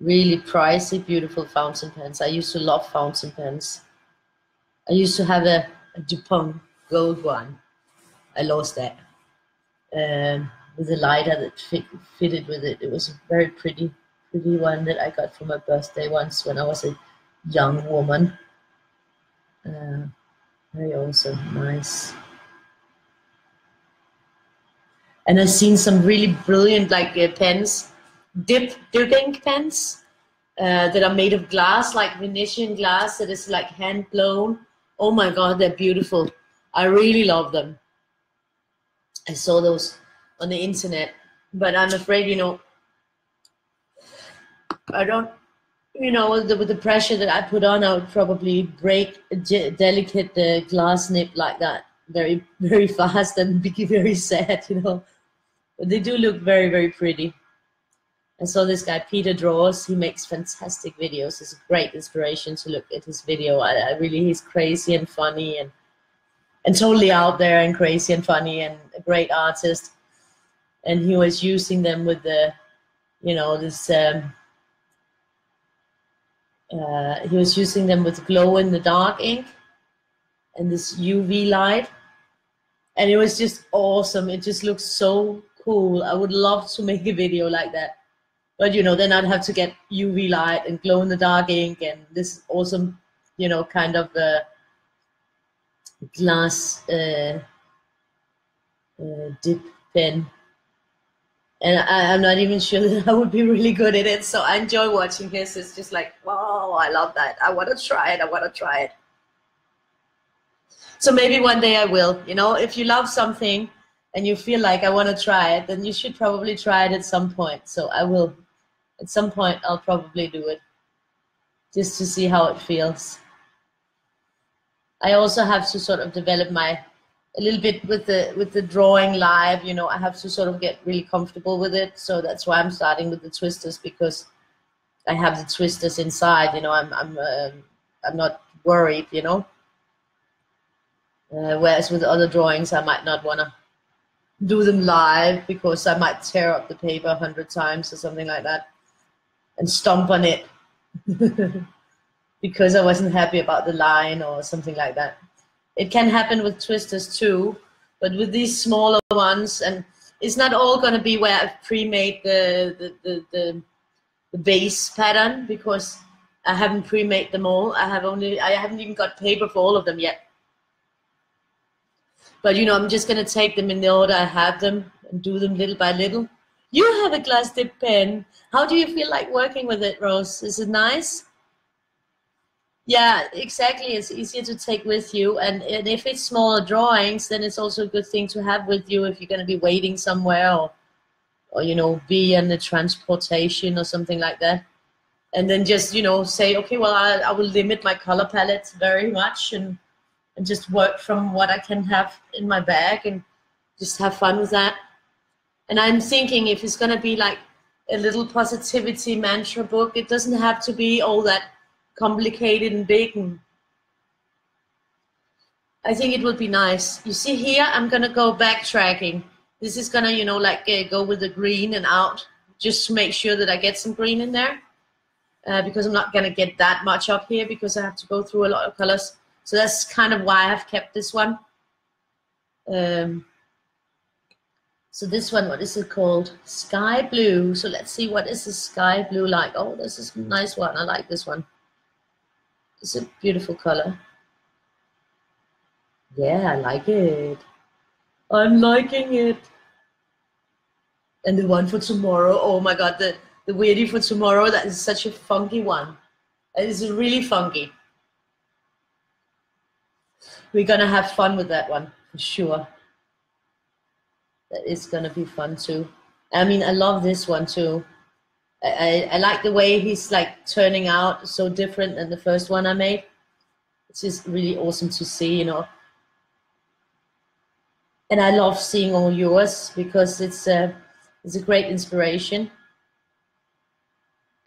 Really pricey, beautiful fountain pens. I used to love fountain pens. I used to have a, a Dupont gold one I lost that um, with a lighter that fit, fitted with it. It was a very pretty, pretty one that I got for my birthday once when I was a young woman. Uh, very awesome, nice. And I've seen some really brilliant like uh, pens, dip dipping pens uh, that are made of glass, like Venetian glass that is like hand blown. Oh my God, they're beautiful. I really love them. I saw those on the internet, but I'm afraid, you know, I don't, you know, with the, with the pressure that I put on, I would probably break a delicate uh, glass nib like that very, very fast and be very sad, you know. But they do look very, very pretty. I saw this guy, Peter Draws. He makes fantastic videos. It's a great inspiration to look at his video. I, I really, he's crazy and funny and and totally out there and crazy and funny and a great artist. And he was using them with the, you know, this. Um, uh, he was using them with glow in the dark ink and this UV light, and it was just awesome. It just looks so cool. I would love to make a video like that. But you know, then I'd have to get UV light and glow in the dark ink and this awesome, you know, kind of uh, glass uh, uh, dip pen. And I, am not even sure that I would be really good at it. So I enjoy watching his. It's just like, wow, I love that. I want to try it. I want to try it. So maybe one day I will. You know, if you love something and you feel like I want to try it, then you should probably try it at some point. So I will. At some point, I'll probably do it just to see how it feels. I also have to sort of develop my a little bit with the with the drawing live. You know, I have to sort of get really comfortable with it. So that's why I'm starting with the twisters because I have the twisters inside. You know, I'm I'm uh, I'm not worried. You know. Uh, whereas with other drawings, I might not want to do them live because I might tear up the paper a hundred times or something like that and stomp on it. because I wasn't happy about the line or something like that. It can happen with twisters too, but with these smaller ones, and it's not all going to be where I've pre-made the, the, the, the, the base pattern because I haven't pre-made them all. I have only, I haven't even got paper for all of them yet. But you know, I'm just going to take them in the order I have them and do them little by little. You have a glass dip pen. How do you feel like working with it, Rose? Is it nice? Yeah, exactly. It's easier to take with you. And, and if it's smaller drawings, then it's also a good thing to have with you if you're going to be waiting somewhere or, or you know, be in the transportation or something like that. And then just, you know, say, okay, well, I, I will limit my color palette very much and, and just work from what I can have in my bag and just have fun with that. And I'm thinking if it's going to be like a little positivity mantra book, it doesn't have to be all that complicated and big and I think it would be nice. You see here, I'm gonna go backtracking. This is gonna, you know, like uh, go with the green and out, just to make sure that I get some green in there. Uh, because I'm not gonna get that much up here because I have to go through a lot of colors. So that's kind of why I've kept this one. Um, so this one, what is it called? Sky blue. So let's see what is the sky blue like. Oh, this is a nice one. I like this one. It's a beautiful color. Yeah, I like it. I'm liking it. And the one for tomorrow, oh my god, the, the weirdie for tomorrow, that is such a funky one. It is really funky. We're gonna have fun with that one, for sure. That is gonna be fun too. I mean, I love this one too. I, I like the way he's like turning out so different than the first one I made. It's just really awesome to see, you know. And I love seeing all yours because it's a, it's a great inspiration.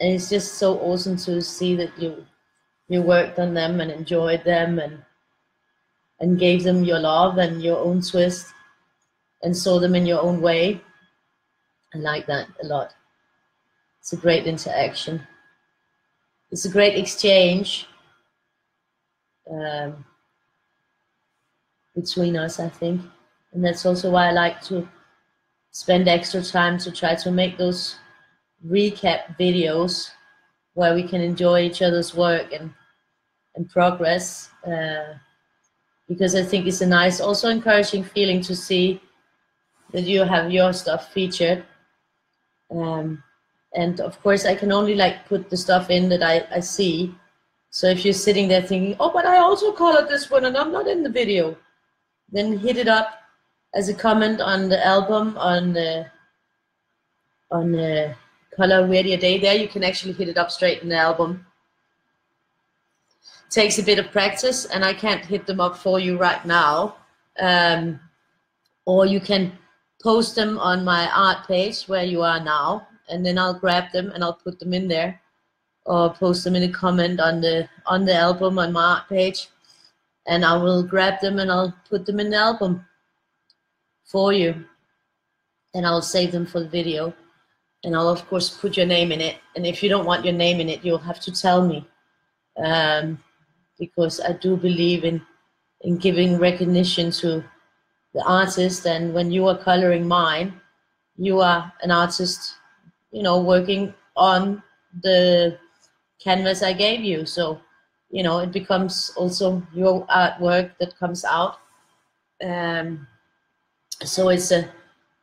And it's just so awesome to see that you you worked on them and enjoyed them and and gave them your love and your own twist and saw them in your own way. I like that a lot. It's a great interaction. It's a great exchange um, between us, I think. And that's also why I like to spend extra time to try to make those recap videos where we can enjoy each other's work and and progress. Uh, because I think it's a nice, also encouraging feeling to see that you have your stuff featured. Um, and of course, I can only like put the stuff in that I, I see. So if you're sitting there thinking, oh, but I also colored this one and I'm not in the video, then hit it up as a comment on the album on the on the color weird day. There you can actually hit it up straight in the album takes a bit of practice and I can't hit them up for you right now. Um, or you can post them on my art page where you are now and then I'll grab them and I'll put them in there or post them in a comment on the on the album on my art page. And I will grab them and I'll put them in the album for you. And I'll save them for the video. And I'll of course put your name in it. And if you don't want your name in it you'll have to tell me. Um, because I do believe in in giving recognition to the artist. And when you are coloring mine, you are an artist, you know, working on the canvas I gave you. So, you know, it becomes also your artwork that comes out. Um, so it's a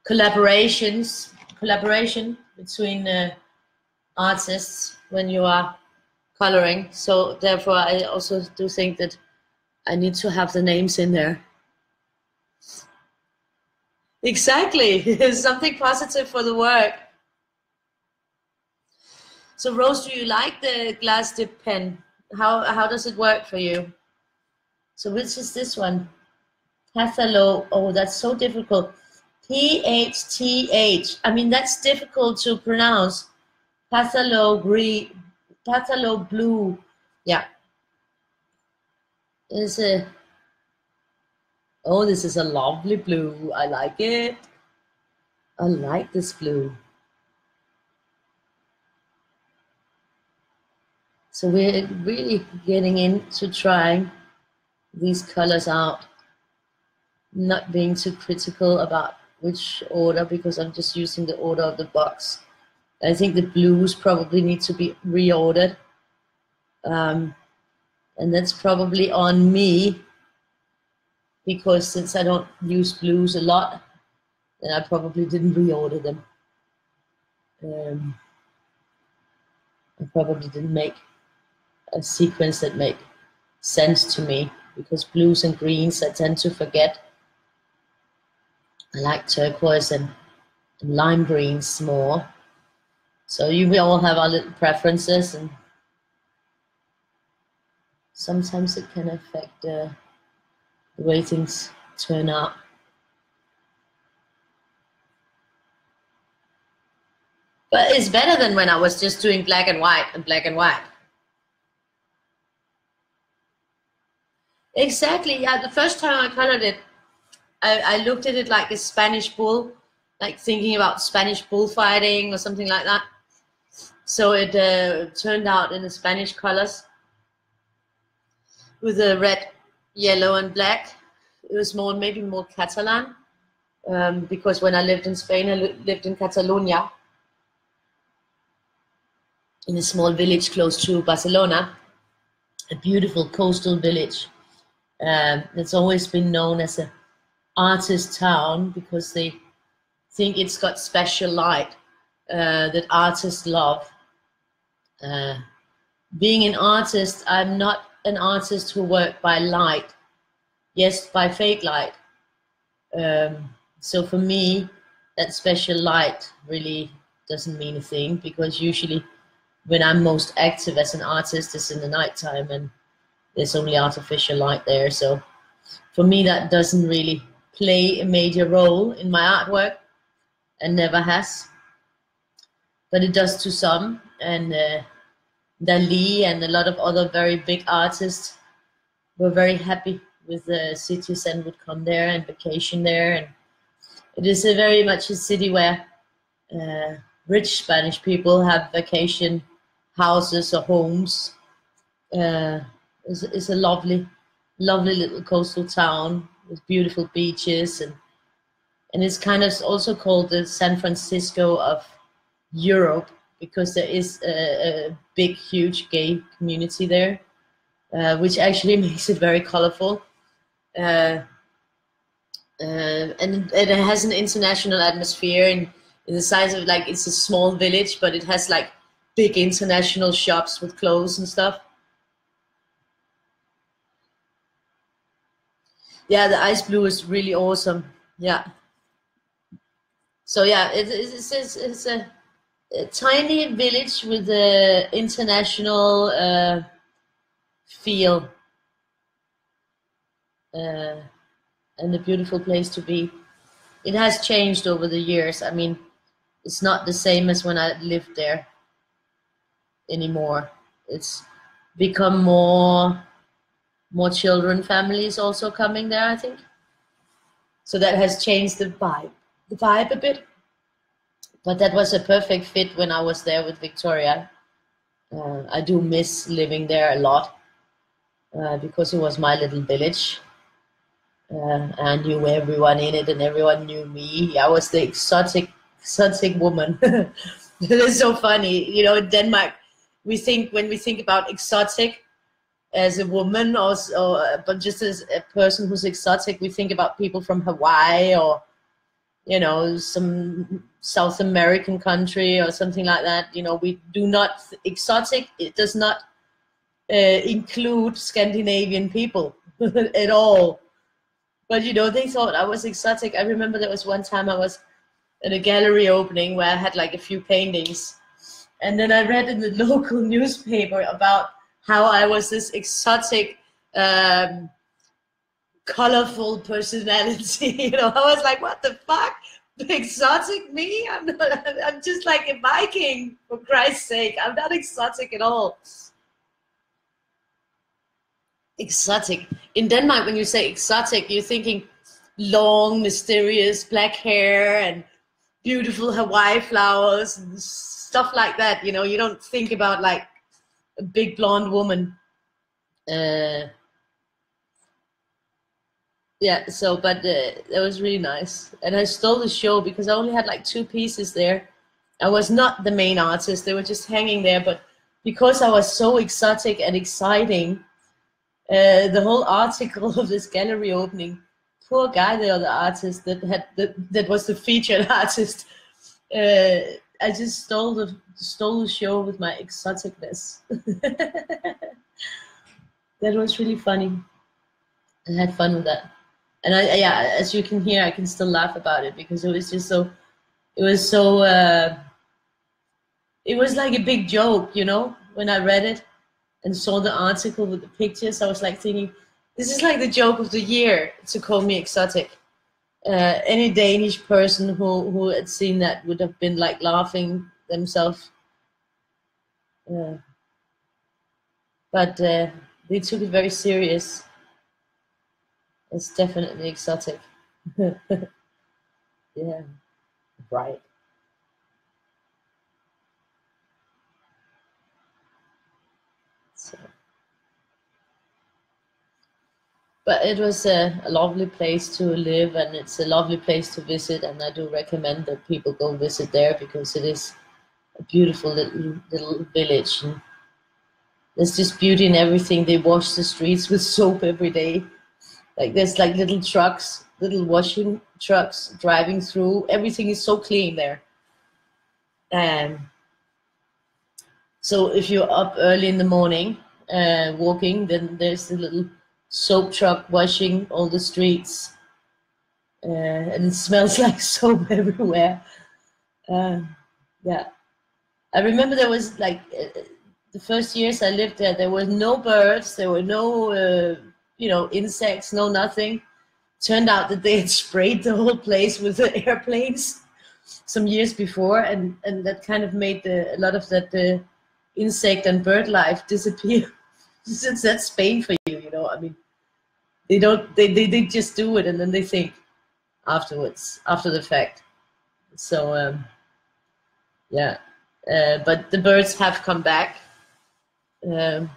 collaborations collaboration between uh, artists when you are coloring. So therefore, I also do think that I need to have the names in there. Exactly, something positive for the work. So Rose, do you like the glass dip pen? How how does it work for you? So which is this one? Pathalo. Oh, that's so difficult. P H T H. I mean, that's difficult to pronounce. Pathalo Patalo blue. Yeah. Is a Oh, this is a lovely blue. I like it. I like this blue. So we're really getting into trying these colors out, not being too critical about which order because I'm just using the order of the box. I think the blues probably need to be reordered. Um, and that's probably on me because since I don't use blues a lot, then I probably didn't reorder them. Um, I probably didn't make a sequence that make sense to me because blues and greens I tend to forget. I like turquoise and, and lime greens more. So you we all have our little preferences and sometimes it can affect uh, the way things turn out. But it's better than when I was just doing black and white and black and white. Exactly, yeah. The first time I colored it, I, I looked at it like a Spanish bull, like thinking about Spanish bullfighting or something like that. So it uh, turned out in the Spanish colors with the red, yellow, and black. It was more, maybe more Catalan, um, because when I lived in Spain, I lived in Catalonia, in a small village close to Barcelona, a beautiful coastal village. Um, it's always been known as an artist town because they think it's got special light uh, that artists love. Uh, being an artist, I'm not an artist who work by light. Yes, by fake light. Um, so for me, that special light really doesn't mean a thing because usually when I'm most active as an artist is in the nighttime and there's only artificial light there. So for me, that doesn't really play a major role in my artwork and never has. But it does to some. And uh, Dali and a lot of other very big artists were very happy with the cities and would come there and vacation there. And it is a very much a city where uh, rich Spanish people have vacation houses or homes. Uh, it's, it's a lovely, lovely little coastal town with beautiful beaches and and it's kind of also called the San Francisco of Europe because there is a, a big, huge gay community there. uh, which actually makes it very colorful. Uh, uh, and, and, it has an international atmosphere in, in the size of like it's a small village, but it has like big international shops with clothes and stuff. Yeah, the ice blue is really awesome. Yeah. So yeah, it, it's, it's, it's a, a, tiny village with an international uh, feel uh, and a beautiful place to be. It has changed over the years. I mean, it's not the same as when I lived there anymore. It's become more more children families also coming there, I think. So that has changed the vibe, the vibe a bit. But that was a perfect fit when I was there with Victoria. Uh, I do miss living there a lot uh, because it was my little village. Uh, I knew everyone in it and everyone knew me. I was the exotic, exotic woman. it is so funny. You know, in Denmark, we think, when we think about exotic, as a woman or, or but just as a person who's exotic we think about people from hawaii or you know some south american country or something like that you know we do not exotic it does not uh, include scandinavian people at all. But you know they thought i was exotic. I remember there was one time i was at a gallery opening where i had like a few paintings. And then i read in the local newspaper about how I was this exotic, um, colorful personality. you know, I was like, what the fuck? Exotic me? I'm not, I'm just like a Viking, for Christ's sake. I'm not exotic at all. Exotic. In Denmark, when you say exotic, you're thinking long, mysterious black hair and beautiful Hawaii flowers and stuff like that. You know, you don't think about like a big blonde woman. Uh, yeah, so, but uh, that was really nice. And I stole the show because I only had like two pieces there. I was not the main artist, they were just hanging there. But because I was so exotic and exciting, uh, the whole article of this gallery opening, poor guy, the other artist that had the, that was the featured artist, uh, I just stole the stole the show with my exoticness. that was really funny. I had fun with that, and I yeah, as you can hear, I can still laugh about it because it was just so. It was so. Uh, it was like a big joke, you know, when I read it and saw the article with the pictures. I was like thinking, this is like the joke of the year to call me exotic uh, any Danish person who, who had seen that would have been like laughing themselves. Uh, but uh, they took it very serious. It's definitely exotic. yeah, right. So. But it was a, a, lovely place to live and it's a lovely place to visit and i do recommend that people go visit there because it is a beautiful little, little village. And there's just beauty in everything. They wash the streets with soap every day. Like there's like little trucks little washing trucks driving through. Everything is so clean there. And so if you're up early in the morning uh, walking then there's a little soap truck washing all the streets. Uh, and it smells like soap everywhere. Uh, yeah. I remember there was like uh, the first years I lived there, there were no birds, there were no, uh, you know, insects, no nothing. Turned out that they had sprayed the whole place with the airplanes some years before, and, and that kind of made the, a lot of that uh, insect and bird life disappear. Since that's Spain for I mean, they don't they, they, they just do it and then they think afterwards after the fact. So um, yeah uh, but the birds have come back um,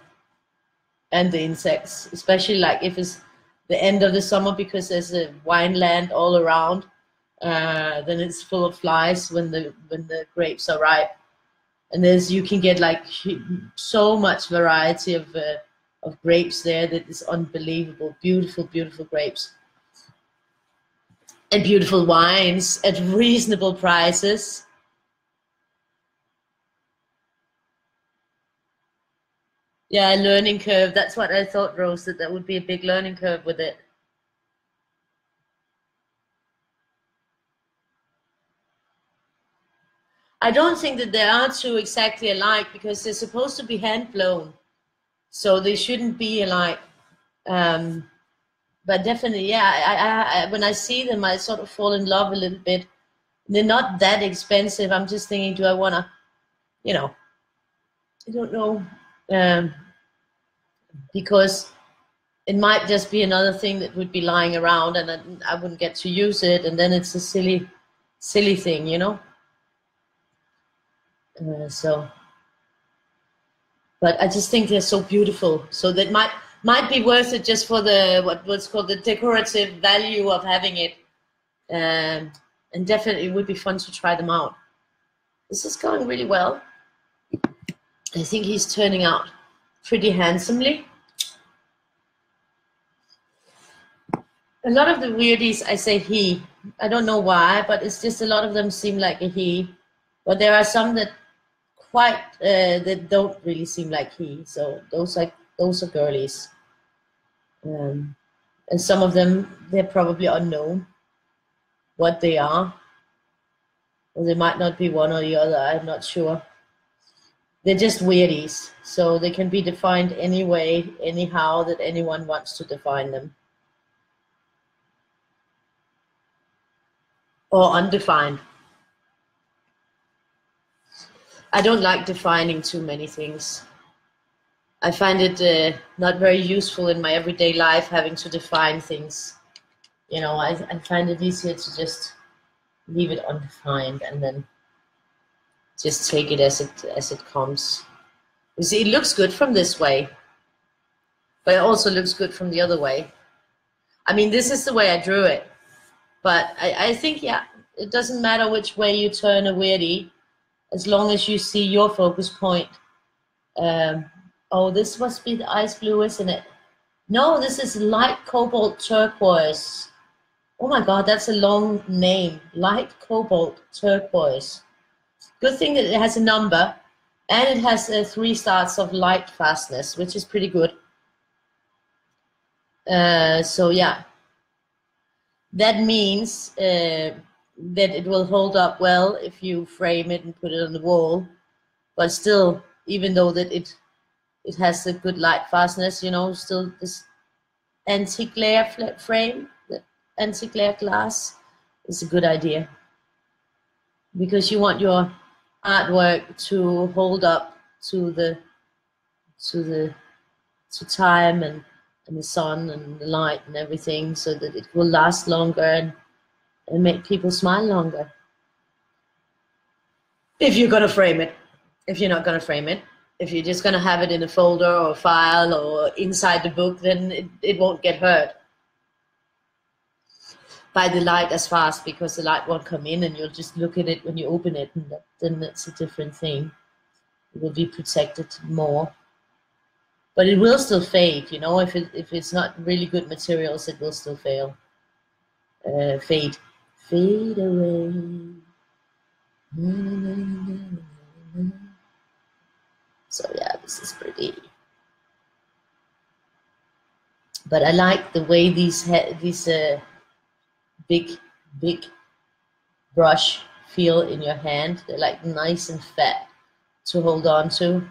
and the insects especially like if it's the end of the summer because there's a wineland all around uh, then it's full of flies when the when the grapes are ripe. And there's you can get like so much variety of uh, of grapes there that is unbelievable. Beautiful, beautiful grapes. And beautiful wines at reasonable prices. Yeah, learning curve. That's what I thought, Rose, that that would be a big learning curve with it. I don't think that they are two exactly alike because they're supposed to be hand blown. So they shouldn't be like, Um, but definitely, yeah, I, I, when I see them, I sort of fall in love a little bit. They're not that expensive. I'm just thinking, do I want to, you know, I don't know. Um, because it might just be another thing that would be lying around and I, I wouldn't get to use it. And then it's a silly, silly thing, you know? Uh, so, but I just think they're so beautiful. So that might might be worth it just for the what what's called the decorative value of having it. Um, and definitely it would be fun to try them out. This is going really well. I think he's turning out pretty handsomely. A lot of the weirdies, I say he. I don't know why, but it's just a lot of them seem like a he. But there are some that quite uh, don't really seem like he. So those like those are girlies, um, and some of them they're probably unknown what they are, or they might not be one or the other. I'm not sure. They're just weirdies, so they can be defined any way, anyhow that anyone wants to define them. Or undefined. I don't like defining too many things. I find it uh, not very useful in my everyday life having to define things. You know, I, I find it easier to just leave it undefined and then just take it as it as it comes. You see, it looks good from this way, but it also looks good from the other way. I mean, this is the way I drew it, but I, I think yeah, it doesn't matter which way you turn a weirdie as long as you see your focus point. Um, oh, this must be the ice blue, isn't it? No, this is light cobalt turquoise. Oh my God, that's a long name. Light cobalt turquoise. Good thing that it has a number and it has uh, three stars of light fastness, which is pretty good. Uh, so yeah, that means uh, that it will hold up well if you frame it and put it on the wall. But still, even though that it it has a good light fastness, you know, still this anti-glare frame, the anti-glare glass is a good idea because you want your artwork to hold up to the to the to time and and the sun and the light and everything so that it will last longer and and make people smile longer. If you're going to frame it. If you're not going to frame it. If you're just going to have it in a folder or a file or inside the book, then it, it won't get hurt by the light as fast because the light won't come in and you'll just look at it when you open it and that, then that's a different thing. It will be protected more. But it will still fade, you know, if, it, if it's not really good materials, it will still fail, uh, fade fade away. So yeah, this is pretty. But I like the way these these uh, big big brush feel in your hand. They're like nice and fat to hold on to.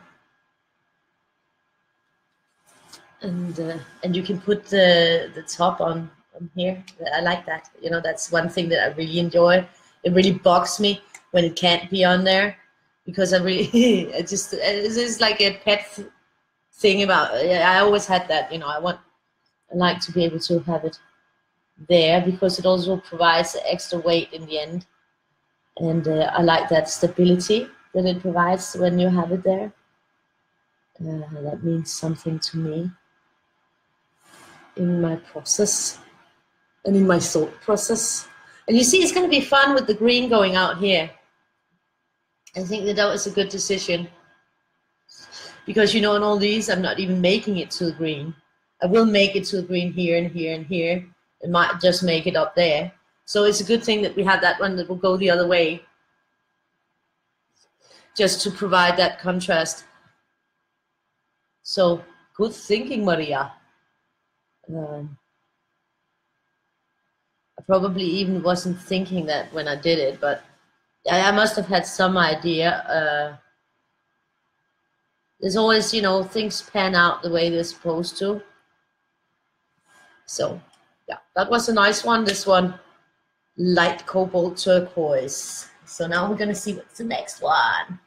And uh, and you can put the the top on I'm here. I like that. You know, that's one thing that I really enjoy. It really bugs me when it can't be on there because I really, I just, it's just like a pet thing about, I always had that, you know, I want, I like to be able to have it there because it also provides extra weight in the end. And uh, I like that stability that it provides when you have it there. Uh, that means something to me in my process and in my thought process. And you see, it's going to be fun with the green going out here. I think that that was a good decision. because you know in all these I'm not even making it to the green. I will make it to the green here and here and here. It might just make it up there. So it's a good thing that we have that one that will go the other way just to provide that contrast. So good thinking, Maria. Um, probably even wasn't thinking that when I did it, but I, I must have had some idea. Uh, there's always, you know, things pan out the way they're supposed to. So, yeah, that was a nice one. This one, light cobalt turquoise. So now we're going to see what's the next one.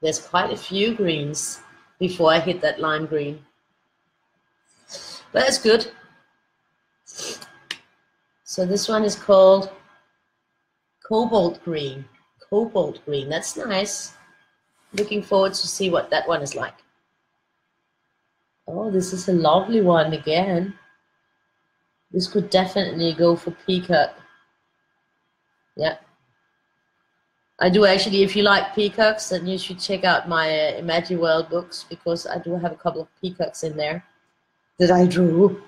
There's quite a few greens before I hit that lime green. But that's good. So this one is called Cobalt Green. Cobalt Green, that's nice. Looking forward to see what that one is like. Oh, this is a lovely one again. This could definitely go for peacock. Yeah. I do actually, if you like peacocks, then you should check out my uh, Imagiworld books because I do have a couple of peacocks in there that I drew.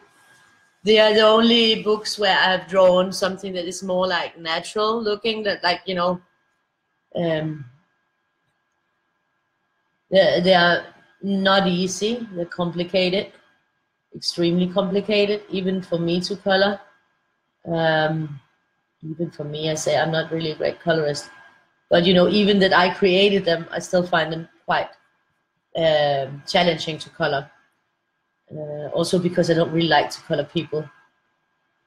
They are the only books where I've drawn something that is more like natural looking, that like, you know, um, they, they are not easy, they're complicated, extremely complicated, even for me to color. Um, even for me, I say I'm not really a great colorist. But, you know, even that I created them, I still find them quite um, challenging to color. Uh, also because I don't really like to color people.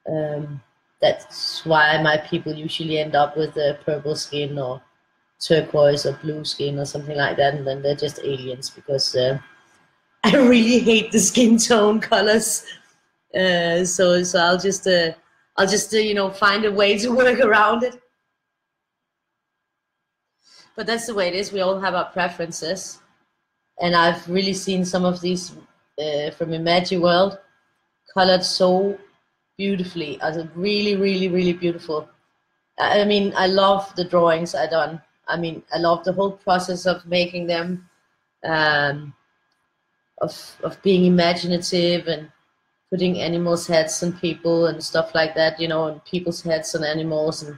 Um, that's why my people usually end up with a purple skin or turquoise or blue skin or something like that, and then they're just aliens because uh, I really hate the skin tone colors. Uh, so so I'll just uh, I'll just uh, you know find a way to work around it. But that's the way it is. We all have our preferences, and I've really seen some of these uh, from Imagiworld colored so beautifully. As a really, really, really beautiful. I mean, I love the drawings I done. I mean, I love the whole process of making them, um, of of being imaginative and putting animals' heads on people and stuff like that. You know, and people's heads on animals and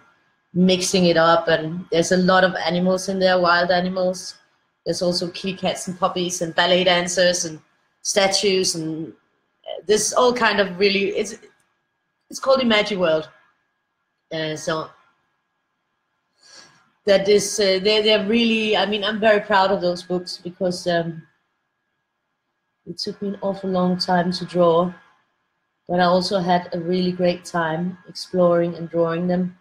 mixing it up. And there's a lot of animals in there, wild animals. There's also kitty cats and puppies and ballet dancers and statues and this all kind of really it's it's called Imagiworld. Uh, so that is uh, they they're really I mean I'm very proud of those books because um, it took me an awful long time to draw, but I also had a really great time exploring and drawing them,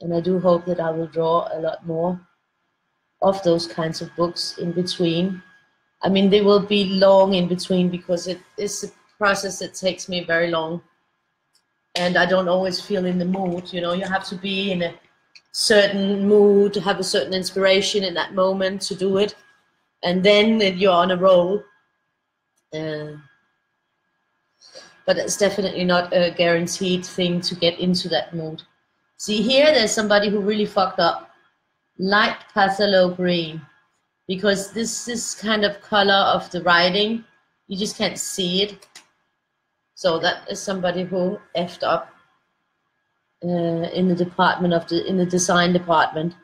and I do hope that I will draw a lot more of those kinds of books in between. I mean, they will be long in between because it is a process that takes me very long, and I don't always feel in the mood. You know, you have to be in a certain mood, have a certain inspiration in that moment to do it, and then you're on a roll. Uh, but it's definitely not a guaranteed thing to get into that mood. See here, there's somebody who really fucked up. Light phthalo green, because this is kind of color of the writing, you just can't see it. So that is somebody who effed up uh, in the department of the in the design department.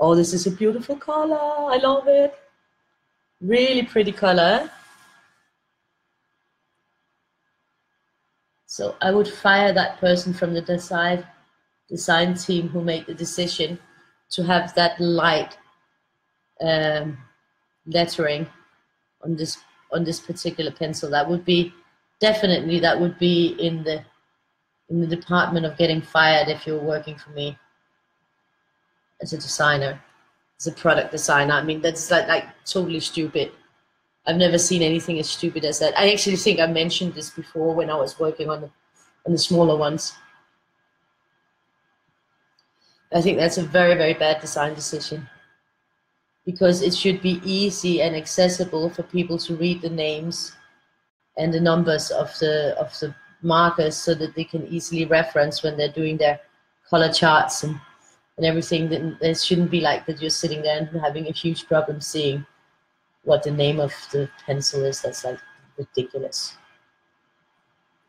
Oh, this is a beautiful color. I love it. Really pretty color. So I would fire that person from the design design team who made the decision to have that light um, lettering on this on this particular pencil. That would be definitely that would be in the in the department of getting fired if you're working for me as a designer, as a product designer. I mean, that's like, like totally stupid. I've never seen anything as stupid as that. I actually think I mentioned this before when I was working on the on the smaller ones. I think that's a very, very bad design decision because it should be easy and accessible for people to read the names and the numbers of the of the markers so that they can easily reference when they're doing their color charts and and everything. Then it shouldn't be like that. You're sitting there and having a huge problem seeing what the name of the pencil is. That's like ridiculous.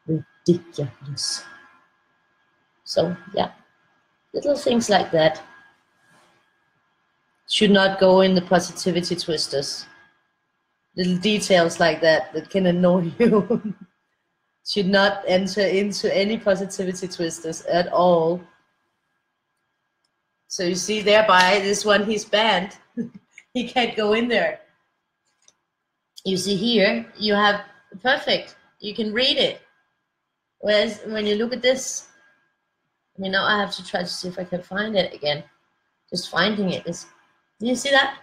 Ridiculous. So yeah, little things like that should not go in the positivity twisters. Little details like that that can annoy you should not enter into any positivity twisters at all. So you see thereby this one he's banned. he can't go in there. You see here you have perfect. You can read it. Whereas when you look at this, you know I have to try to see if I can find it again. Just finding it is do you see that?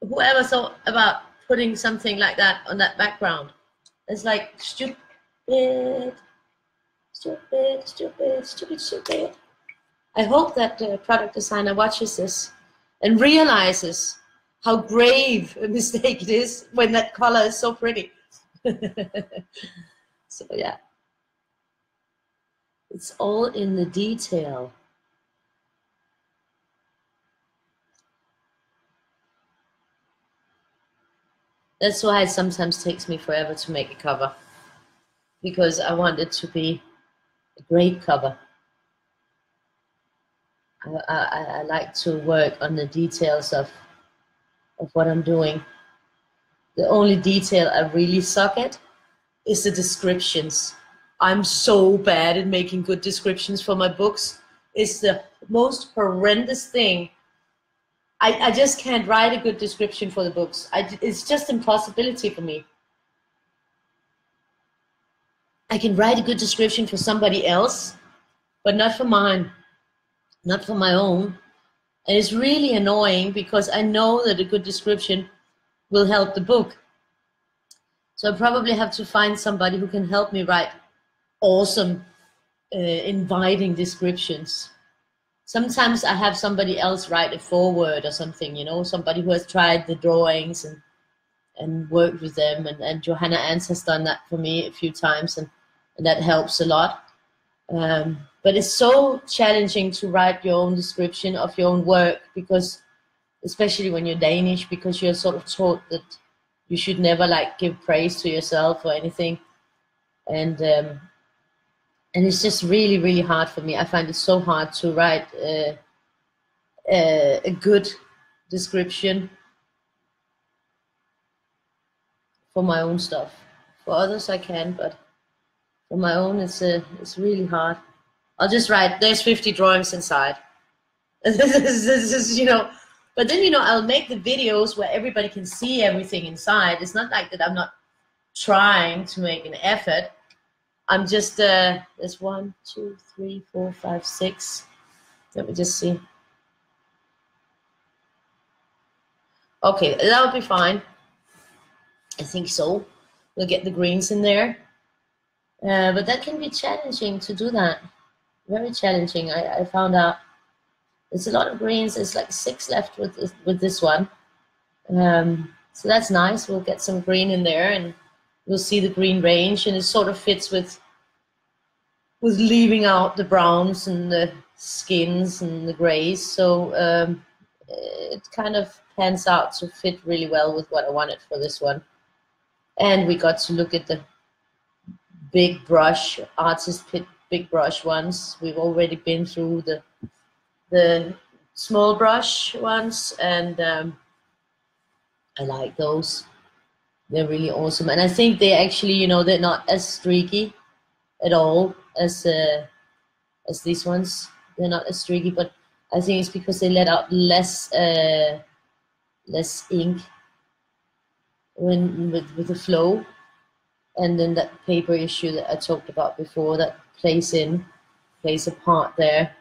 Whoever thought about putting something like that on that background? It's like stupid, stupid, stupid, stupid, stupid. I hope that the product designer watches this and realizes how grave a mistake it is when that color is so pretty. so yeah, it's all in the detail. That's why it sometimes takes me forever to make a cover because I want it to be a great cover. I, I, I like to work on the details of of what I'm doing. The only detail I really suck at is the descriptions. I'm so bad at making good descriptions for my books. It's the most horrendous thing I, I just can't write a good description for the books. I, it's just impossibility for me. I can write a good description for somebody else, but not for mine, not for my own. And it's really annoying because I know that a good description will help the book. So I probably have to find somebody who can help me write awesome, uh, inviting descriptions sometimes I have somebody else write a foreword or something, you know, somebody who has tried the drawings and and worked with them. And, and Johanna Ans has done that for me a few times, and, and that helps a lot. Um, but it's so challenging to write your own description of your own work because, especially when you're Danish, because you're sort of taught that you should never like give praise to yourself or anything. And um, and it's just really really hard for me. I find it so hard to write a, a, a good description for my own stuff. For others i can but for my own it's uh, it's really hard. I'll just write there's 50 drawings inside. This is you know but then you know i'll make the videos where everybody can see everything inside. It's not like that i'm not trying to make an effort I'm just, uh, there's one, two, three, four, five, six. Let me just see. Okay, that'll be fine. I think so. We'll get the greens in there. Uh, but that can be challenging to do that. Very challenging. I, I found out there's a lot of greens. There's like six left with this, with this one. Um, so that's nice. We'll get some green in there and you'll see the green range and it sort of fits with with leaving out the browns and the skins and the grays. So um, it kind of pans out to fit really well with what I wanted for this one. And we got to look at the big brush artist Pitt big brush ones. We've already been through the the small brush ones and um, I like those they're really awesome. And i think they actually you know they're not as streaky at all as uh, as these ones. They're not as streaky but i think it's because they let out less uh, less ink when with with the flow. And then that paper issue that i talked about before that plays in plays a part there.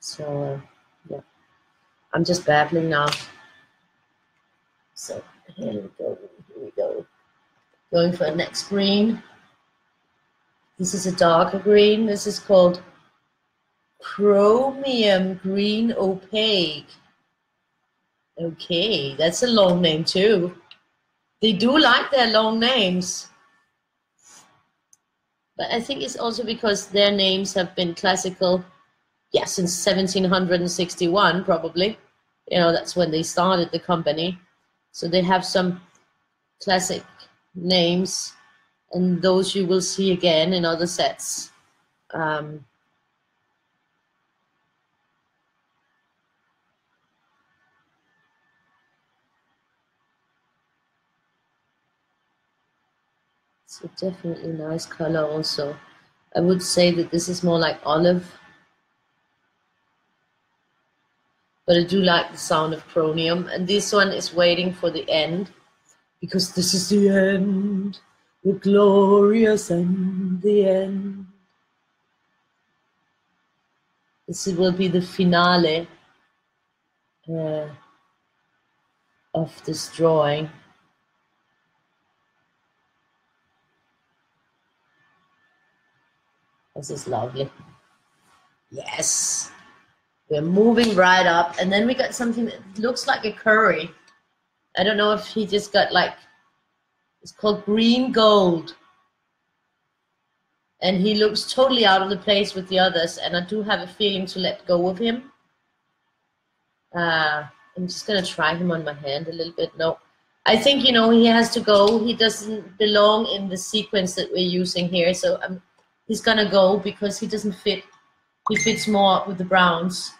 So uh, yeah. I'm just babbling now. So here we go. Here we go. Going for a next green. This is a darker green. This is called Chromium Green Opaque. Okay, that's a long name too. They do like their long names. But I think it's also because their names have been classical, yeah, since 1761 probably. You know, that's when they started the company. So they have some classic names, and those you will see again in other sets. Um, it's a definitely nice color also. I would say that this is more like olive. But I do like the sound of chromium. And this one is waiting for the end because this is the end, the glorious end, the end. This will be the finale uh, of this drawing. This is lovely. Yes. We're moving right up. And then we got something that looks like a curry. I don't know if he just got like, it's called green gold. And he looks totally out of the place with the others. And I do have a feeling to let go of him. Uh, I'm just to try him on my hand a little bit. No, I think, you know, he has to go. He doesn't belong in the sequence that we're using here. So I'm, he's going to go because he doesn't fit. He fits more with the Browns.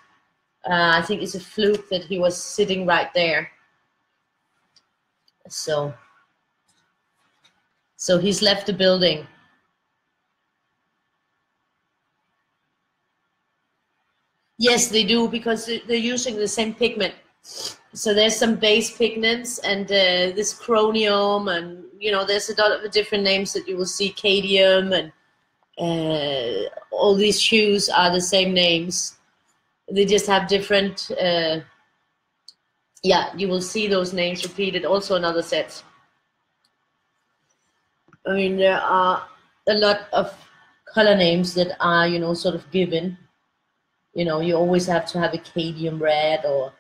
Uh, I think it's a fluke that he was sitting right there. So, so he's left the building. Yes, they do because they're using the same pigment. So there's some base pigments and uh, this chromium and you know there's a lot of different names that you will see cadmium and uh, all these hues are the same names. They just have different uh, yeah, you will see those names repeated also in other sets. I mean, there are a lot of color names that are, you know, sort of given. You know, you always have to have a cadmium red or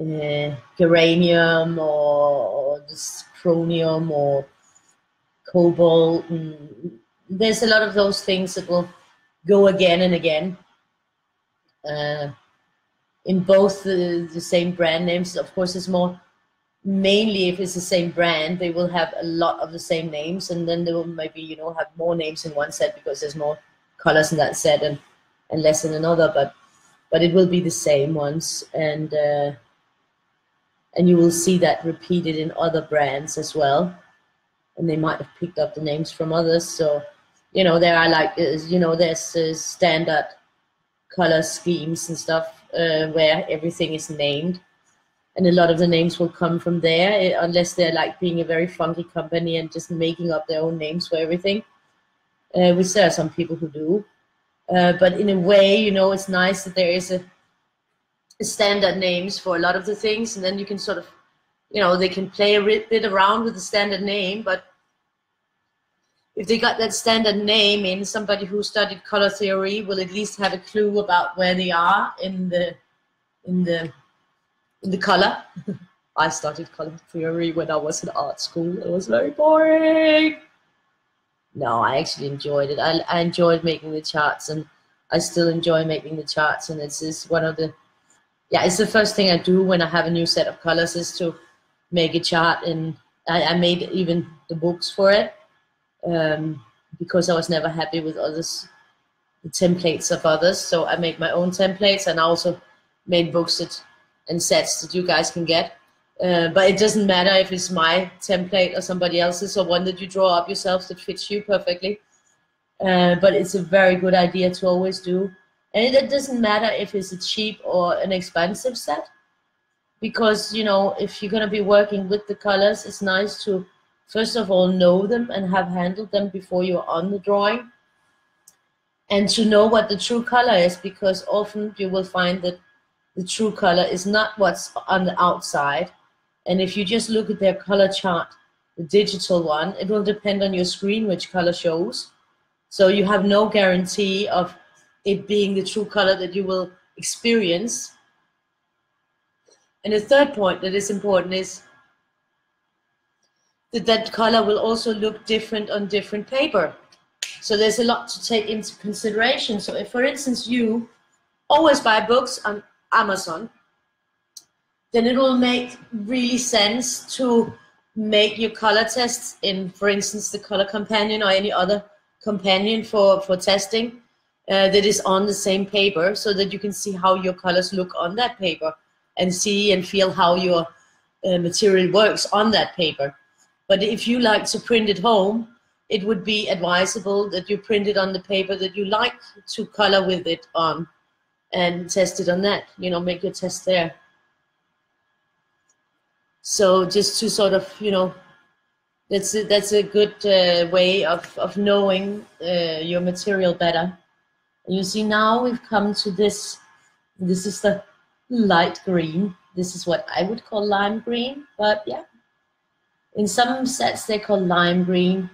uh, geranium or, or this or cobalt. And there's a lot of those things that will go again and again. Uh, in both the, the same brand names. Of course, it's more mainly if it's the same brand, they will have a lot of the same names, and then they will maybe you know have more names in one set because there's more colors in that set and and less in another. But but it will be the same ones, and uh, and you will see that repeated in other brands as well, and they might have picked up the names from others. So you know there are like you know there's uh, standard color schemes and stuff uh, where everything is named. And a lot of the names will come from there, eh, unless they're like being a very funky company and just making up their own names for everything, uh, which there are some people who do. Uh, but in a way, you know, it's nice that there is a, a, standard names for a lot of the things, and then you can sort of, you know, they can play a bit around with the standard name, but if they got that standard name in, somebody who studied color theory will at least have a clue about where they are in the in the in the color. I studied color theory when I was in art school. It was very boring. No, I actually enjoyed it. I, I enjoyed making the charts, and I still enjoy making the charts. And it's is one of the yeah, it's the first thing I do when I have a new set of colors is to make a chart, and I, I made even the books for it um, because I was never happy with others, the templates of others. So I made my own templates and I also made books that, and sets that you guys can get. Uh, but it doesn't matter if it's my template or somebody else's or one that you draw up yourself that fits you perfectly. Uh, but it's a very good idea to always do. And it doesn't matter if it's a cheap or an expensive set because, you know, if you're going to be working with the colors, it's nice to first of all know them and have handled them before you're on the drawing. And to know what the true color is because often you will find that the true color is not what's on the outside. And if you just look at their color chart the digital one it will depend on your screen which color shows. So you have no guarantee of it being the true color that you will experience. And the third point that is important is that color will also look different on different paper. So there's a lot to take into consideration. So if, for instance, you always buy books on Amazon, then it will make really sense to make your color tests in, for instance, the color companion or any other companion for, for testing uh, that is on the same paper so that you can see how your colors look on that paper and see and feel how your uh, material works on that paper. But if you like to print it home, it would be advisable that you print it on the paper that you like to color with it on and test it on that, you know, make your test there. So just to sort of, you know, that's a, that's a good uh, way of, of knowing uh, your material better. You see now we've come to this, this is the light green. This is what I would call lime green, but yeah. In some sets they're called lime green.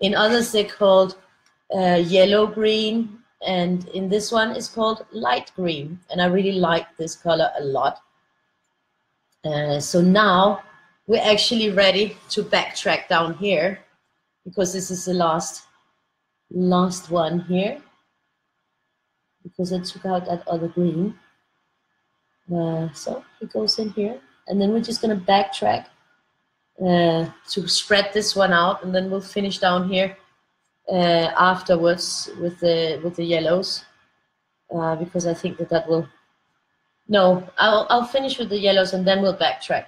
In others they're called uh, yellow green. And in this one it's called light green. And I really like this color a lot. Uh, so now we're actually ready to backtrack down here because this is the last last one here because I took out that other green. Uh, so it goes in here and then we're just going to backtrack uh, to spread this one out and then we'll finish down here uh, afterwards with the with the yellows uh, because I think that that will no I'll, I'll finish with the yellows and then we'll backtrack.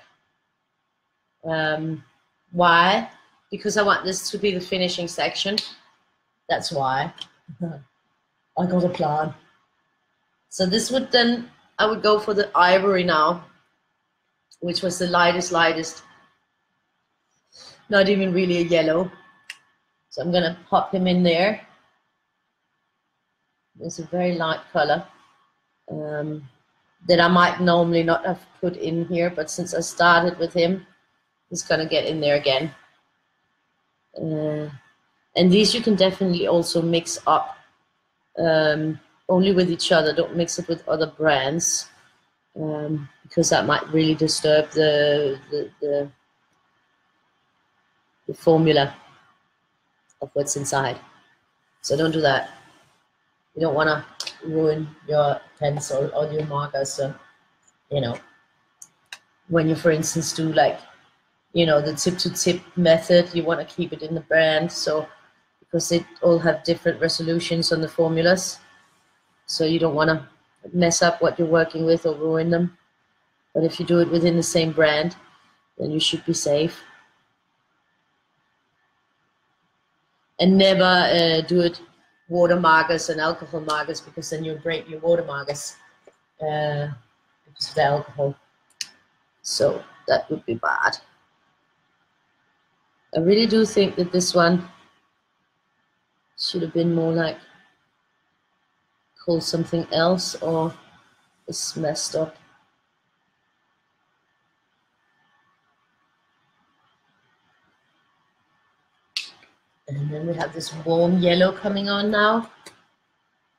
Um, why? Because I want this to be the finishing section. That's why. I got a plan. So this would then I would go for the ivory now which was the lightest lightest not even really a yellow so I'm gonna pop him in there it's a very light color um, that I might normally not have put in here, but since I started with him, he's gonna get in there again. Uh, and these you can definitely also mix up um, only with each other. Don't mix it with other brands um, because that might really disturb the, the, the, the formula of what's inside. So don't do that. You don't want to ruin your pencil or your marker. So, you know, when you, for instance, do like, you know, the tip to tip method, you want to keep it in the brand. So, because they all have different resolutions on the formulas. So you don't want to mess up what you're working with or ruin them. But if you do it within the same brand, then you should be safe. And never uh, do it water markers and alcohol markers because then you'll break your water markers uh, because of the alcohol. So that would be bad. I really do think that this one should have been more like called something else or it's messed up. And then we have this warm yellow coming on now.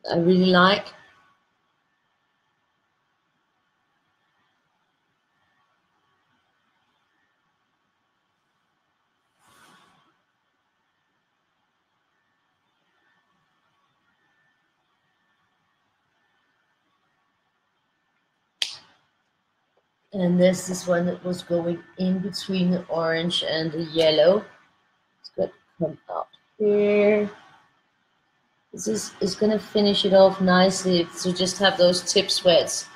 I really like. And this is one that was going in between the orange and the yellow up here. This is, is going to finish it off nicely. So just have those tips where it's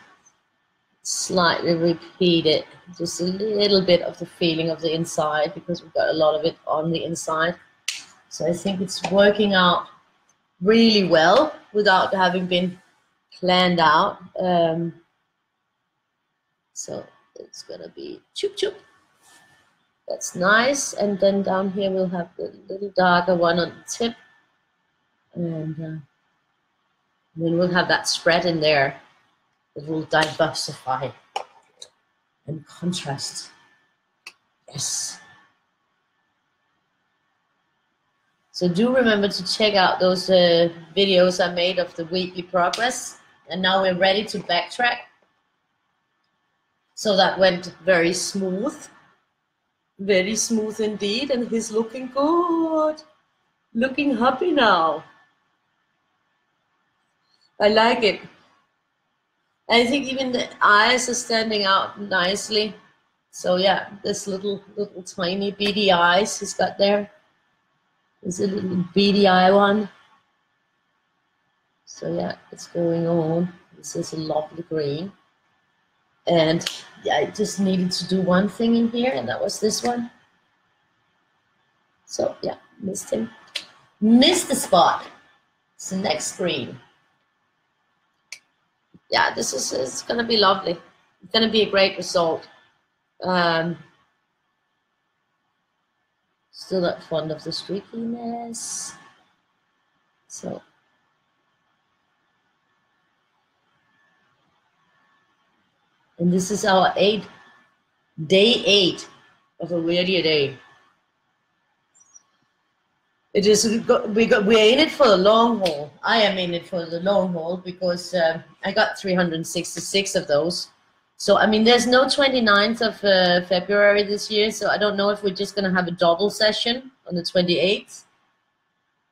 slightly repeated, just a little bit of the feeling of the inside because we've got a lot of it on the inside. So I think it's working out really well without having been planned out. Um, so it's gonna be choop choop. That's nice. And then down here we'll have the little darker one on the tip. And uh, then we'll have that spread in there. It will diversify and contrast. Yes. So do remember to check out those uh, videos I made of the weekly progress. And now we're ready to backtrack. So that went very smooth. Very smooth indeed, and he's looking good. looking happy now. I like it. I think even the eyes are standing out nicely. So yeah, this little little tiny beady eyes he's got there. There's a little beady eye one. So yeah, it's going on. This is a lovely green. And I just needed to do one thing in here, and that was this one. So yeah, missed him. Missed the spot. It's the next screen. Yeah, this is it's gonna be lovely. It's gonna be a great result. Um, still not fond of the streakiness. So and this is our eight day eight of a weird day. It is we got, we got we're in it for the long haul. I am in it for the long haul because uh, I got 366 of those. So I mean, there's no 29th of uh, February this year, so I don't know if we're just gonna have a double session on the 28th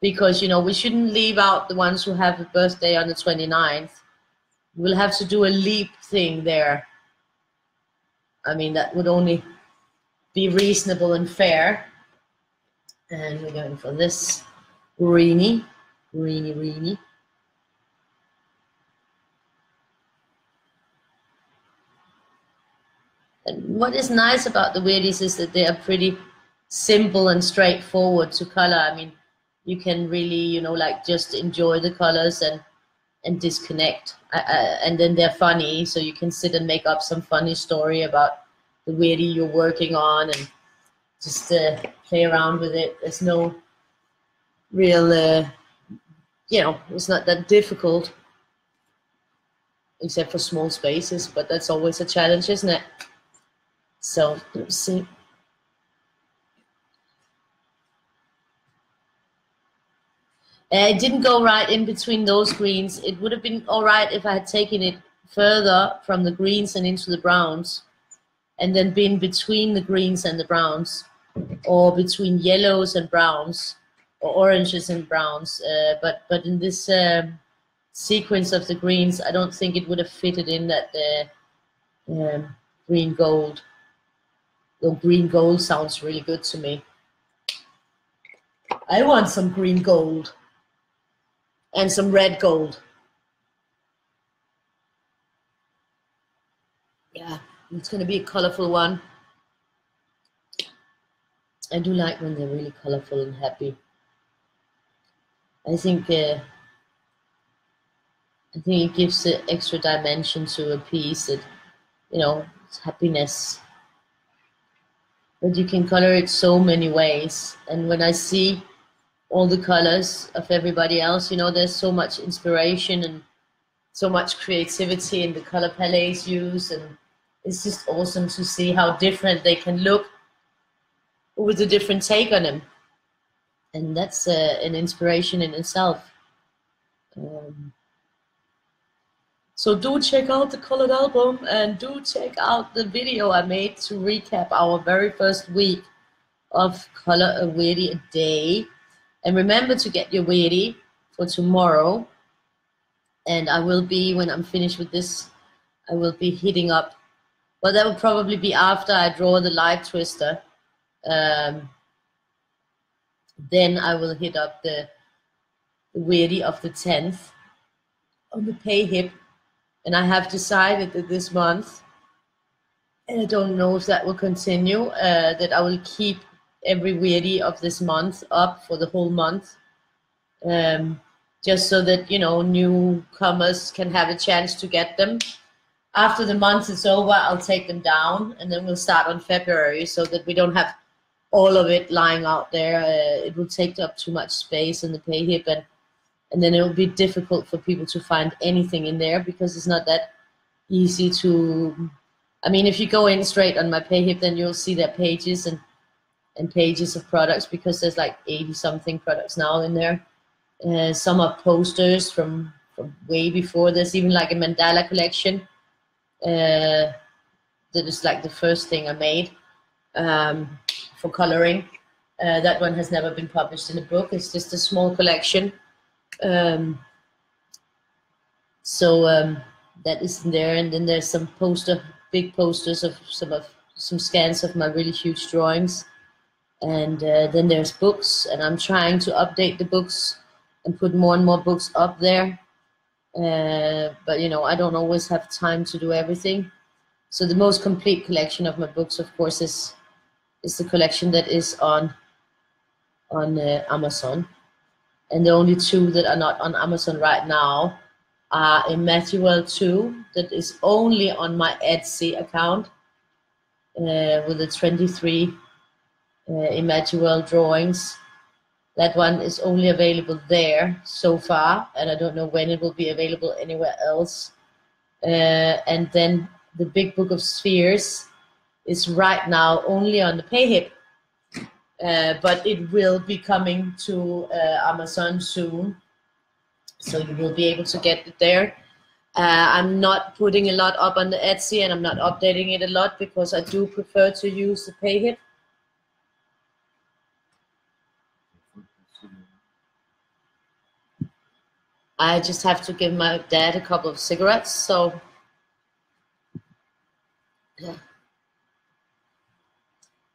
because you know we shouldn't leave out the ones who have a birthday on the 29th. We'll have to do a leap thing there. I mean, that would only be reasonable and fair and we're going for this greeny, greeny, greeny. And what is nice about the weirdies is that they are pretty simple and straightforward to color. I mean, you can really, you know, like just enjoy the colors and and disconnect. Uh, uh, and then they're funny, so you can sit and make up some funny story about the weirdie you're working on and just uh, play around with it. There's no real, uh, you know, it's not that difficult, except for small spaces, but that's always a challenge, isn't it? So, let's see. Uh, it didn't go right in between those greens. It would have been all right if I had taken it further from the greens and into the browns and then been between the greens and the browns or between yellows and browns or oranges and browns. Uh, but but in this uh, sequence of the greens, I don't think it would have fitted in that uh, um, green gold. Though green gold sounds really good to me. I want some green gold and some red gold. Yeah, it's going to be a colorful one. I do like when they're really colorful and happy. I think uh, I think it gives an extra dimension to a piece that you know it's happiness. But you can color it so many ways, and when I see all the colors of everybody else, you know, there's so much inspiration and so much creativity in the color palettes used, and it's just awesome to see how different they can look with a different take on them. And that's uh, an inspiration in itself. Um, so do check out the colored album and do check out the video I made to recap our very first week of Color a Weirdie a Day. And remember to get your weirdie for tomorrow. And I will be, when I'm finished with this, I will be hitting up, well, that will probably be after I draw the light twister um, then I will hit up the, the of the 10th on the PayHip. And I have decided that this month, and I don't know if that will continue, uh, that I will keep every weirdie of this month up for the whole month. Um, just so that, you know, newcomers can have a chance to get them. After the month is over, I'll take them down and then we'll start on February so that we don't have all of it lying out there. Uh, it will take up too much space in the PayHip, and and then it will be difficult for people to find anything in there because it's not that easy to. I mean, if you go in straight on my PayHip, then you'll see that pages and and pages of products because there's like 80 something products now in there. Uh, some are posters from from way before. There's even like a mandala collection. Uh, that is like the first thing I made. Um, for coloring. Uh, that one has never been published in a book. It's just a small collection. Um, so um, that is in there, and then there's some poster, big posters of some of some scans of my really huge drawings, and uh, then there's books, and I'm trying to update the books and put more and more books up there. Uh, but you know, I don't always have time to do everything. So the most complete collection of my books, of course, is is the collection that is on on uh, Amazon, and the only two that are not on Amazon right now are Emmanuel 2 that is only on my Etsy account uh, with the 23 uh, Emmanuel drawings. That one is only available there so far, and I don't know when it will be available anywhere else. Uh, and then the Big Book of Spheres is right now only on the PayHip, uh, but it will be coming to uh, Amazon soon so you will be able to get it there. Uh, I'm not putting a lot up on the Etsy and I'm not updating it a lot because I do prefer to use the PayHip. I just have to give my dad a couple of cigarettes, so yeah.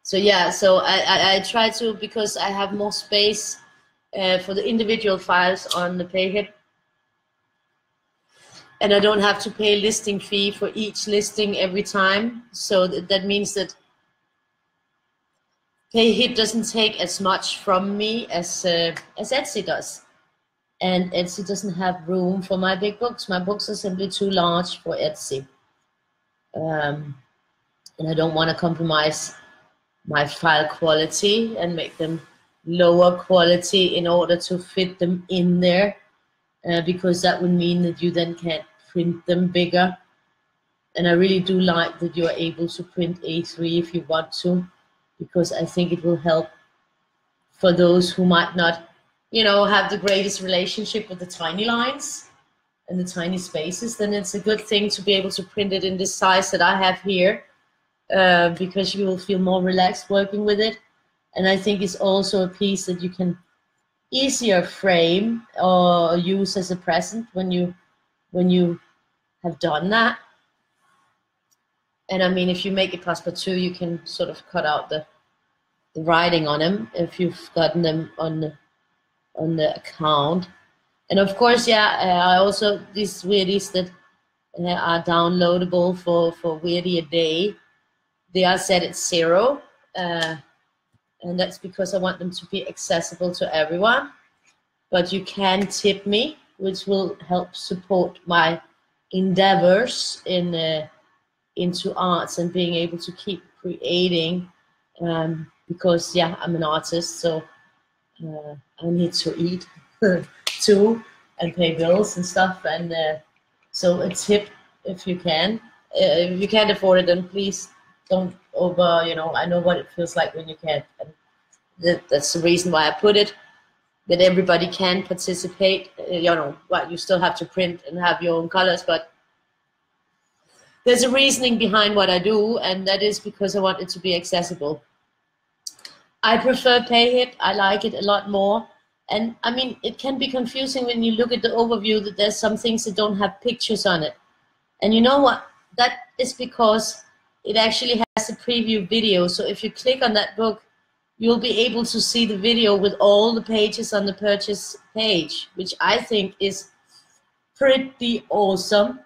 So yeah, so I, I, I try to because I have more space uh, for the individual files on the PayHip and I don't have to pay listing fee for each listing every time. So th that means that PayHip doesn't take as much from me as uh, as Etsy does, and Etsy doesn't have room for my big books. My books are simply too large for Etsy, um, and I don't want to compromise my file quality and make them lower quality in order to fit them in there uh, because that would mean that you then can't print them bigger. And I really do like that you are able to print A3 if you want to, because I think it will help for those who might not, you know, have the greatest relationship with the tiny lines and the tiny spaces, then it's a good thing to be able to print it in this size that I have here, uh, because you will feel more relaxed working with it. And I think it's also a piece that you can easier frame or use as a present when you when you have done that. And I mean, if you make it two, you can sort of cut out the the writing on them if you've gotten them on the on the account. And of course, yeah, uh, I also these weirdies that are downloadable for for Weirdie a day. They are set at zero, uh, and that's because I want them to be accessible to everyone. But you can tip me which will help support my endeavors in uh, into arts and being able to keep creating um, because yeah I'm an artist so uh, I need to eat too and pay bills and stuff and uh, so a tip if you can uh, if you can't afford it then please don't over you know I know what it feels like when you can't and that, that's the reason why I put it that everybody can participate. Uh, you know, well, you still have to print and have your own colors, but there's a reasoning behind what I do, and that is because I want it to be accessible. I prefer PayHip. I like it a lot more. And I mean, it can be confusing when you look at the overview that there's some things that don't have pictures on it. And you know what? That is because it actually has a preview video. So if you click on that book, you'll be able to see the video with all the pages on the purchase page, which I think is pretty awesome.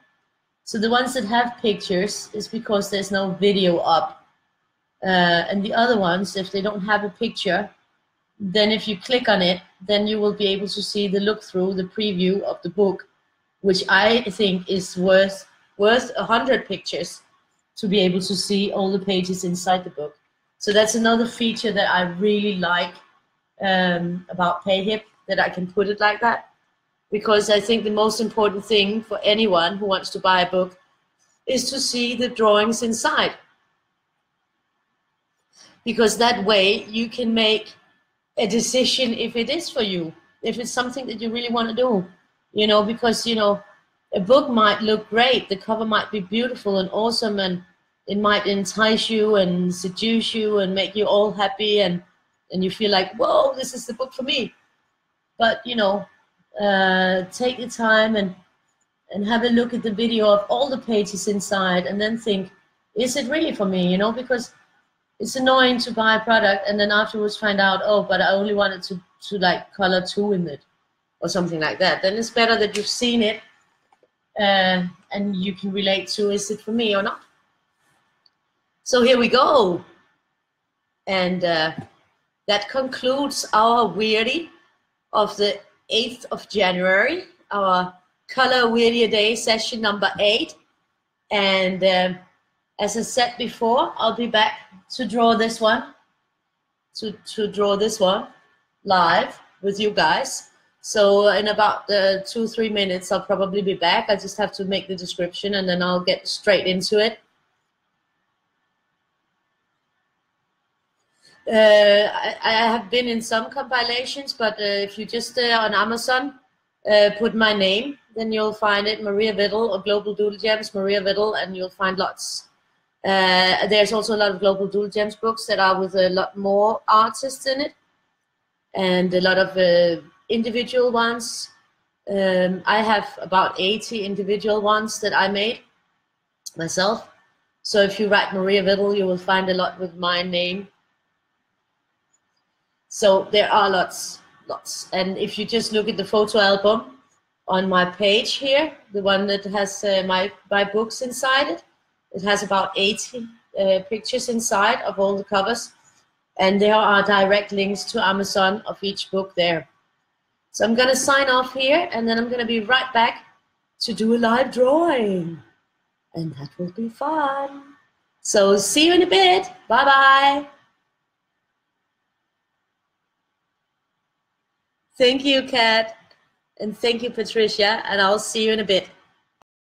So the ones that have pictures is because there's no video up. Uh, and the other ones, if they don't have a picture, then if you click on it, then you will be able to see the look through, the preview of the book, which I think is worth worth a hundred pictures to be able to see all the pages inside the book. So that's another feature that I really like um, about PayHip, that I can put it like that. Because I think the most important thing for anyone who wants to buy a book is to see the drawings inside. Because that way you can make a decision if it is for you, if it's something that you really want to do. You know, because, you know, a book might look great, the cover might be beautiful and awesome and it might entice you and seduce you and make you all happy and and you feel like, whoa, this is the book for me. But you know, uh, take the time and and have a look at the video of all the pages inside, and then think, is it really for me? You know, because it's annoying to buy a product and then afterwards find out, oh, but I only wanted to to like color two in it or something like that. Then it's better that you've seen it uh, and you can relate to is it for me or not. So here we go. And uh, that concludes our weirdie of the 8th of January, our Color Weirdie a Day session number eight. And uh, as I said before, I'll be back to draw this one, to, to draw this one live with you guys. So in about uh, two, three minutes, I'll probably be back. I just have to make the description and then I'll get straight into it. Uh, I, I, have been in some compilations, but uh, if you just uh, on Amazon uh, put my name, then you'll find it, Maria Viddal or Global Doodle Gems, Maria Viddal, and you'll find lots. Uh, there's also a lot of Global Doodle Gems books that are with a lot more artists in it, and a lot of individual ones. Um, I have about 80 individual ones that I made myself. So if you write Maria Viddal, you will find a lot with my name. So there are lots, lots. And if you just look at the photo album on my page here, the one that has uh, my, my books inside it, it has about 80 uh, pictures inside of all the covers. And there are direct links to Amazon of each book there. So I'm going to sign off here and then I'm going to be right back to do a live drawing. And that will be fun. So see you in a bit. Bye bye. Thank you, Kat. And thank you, Patricia. And I'll see you in a bit.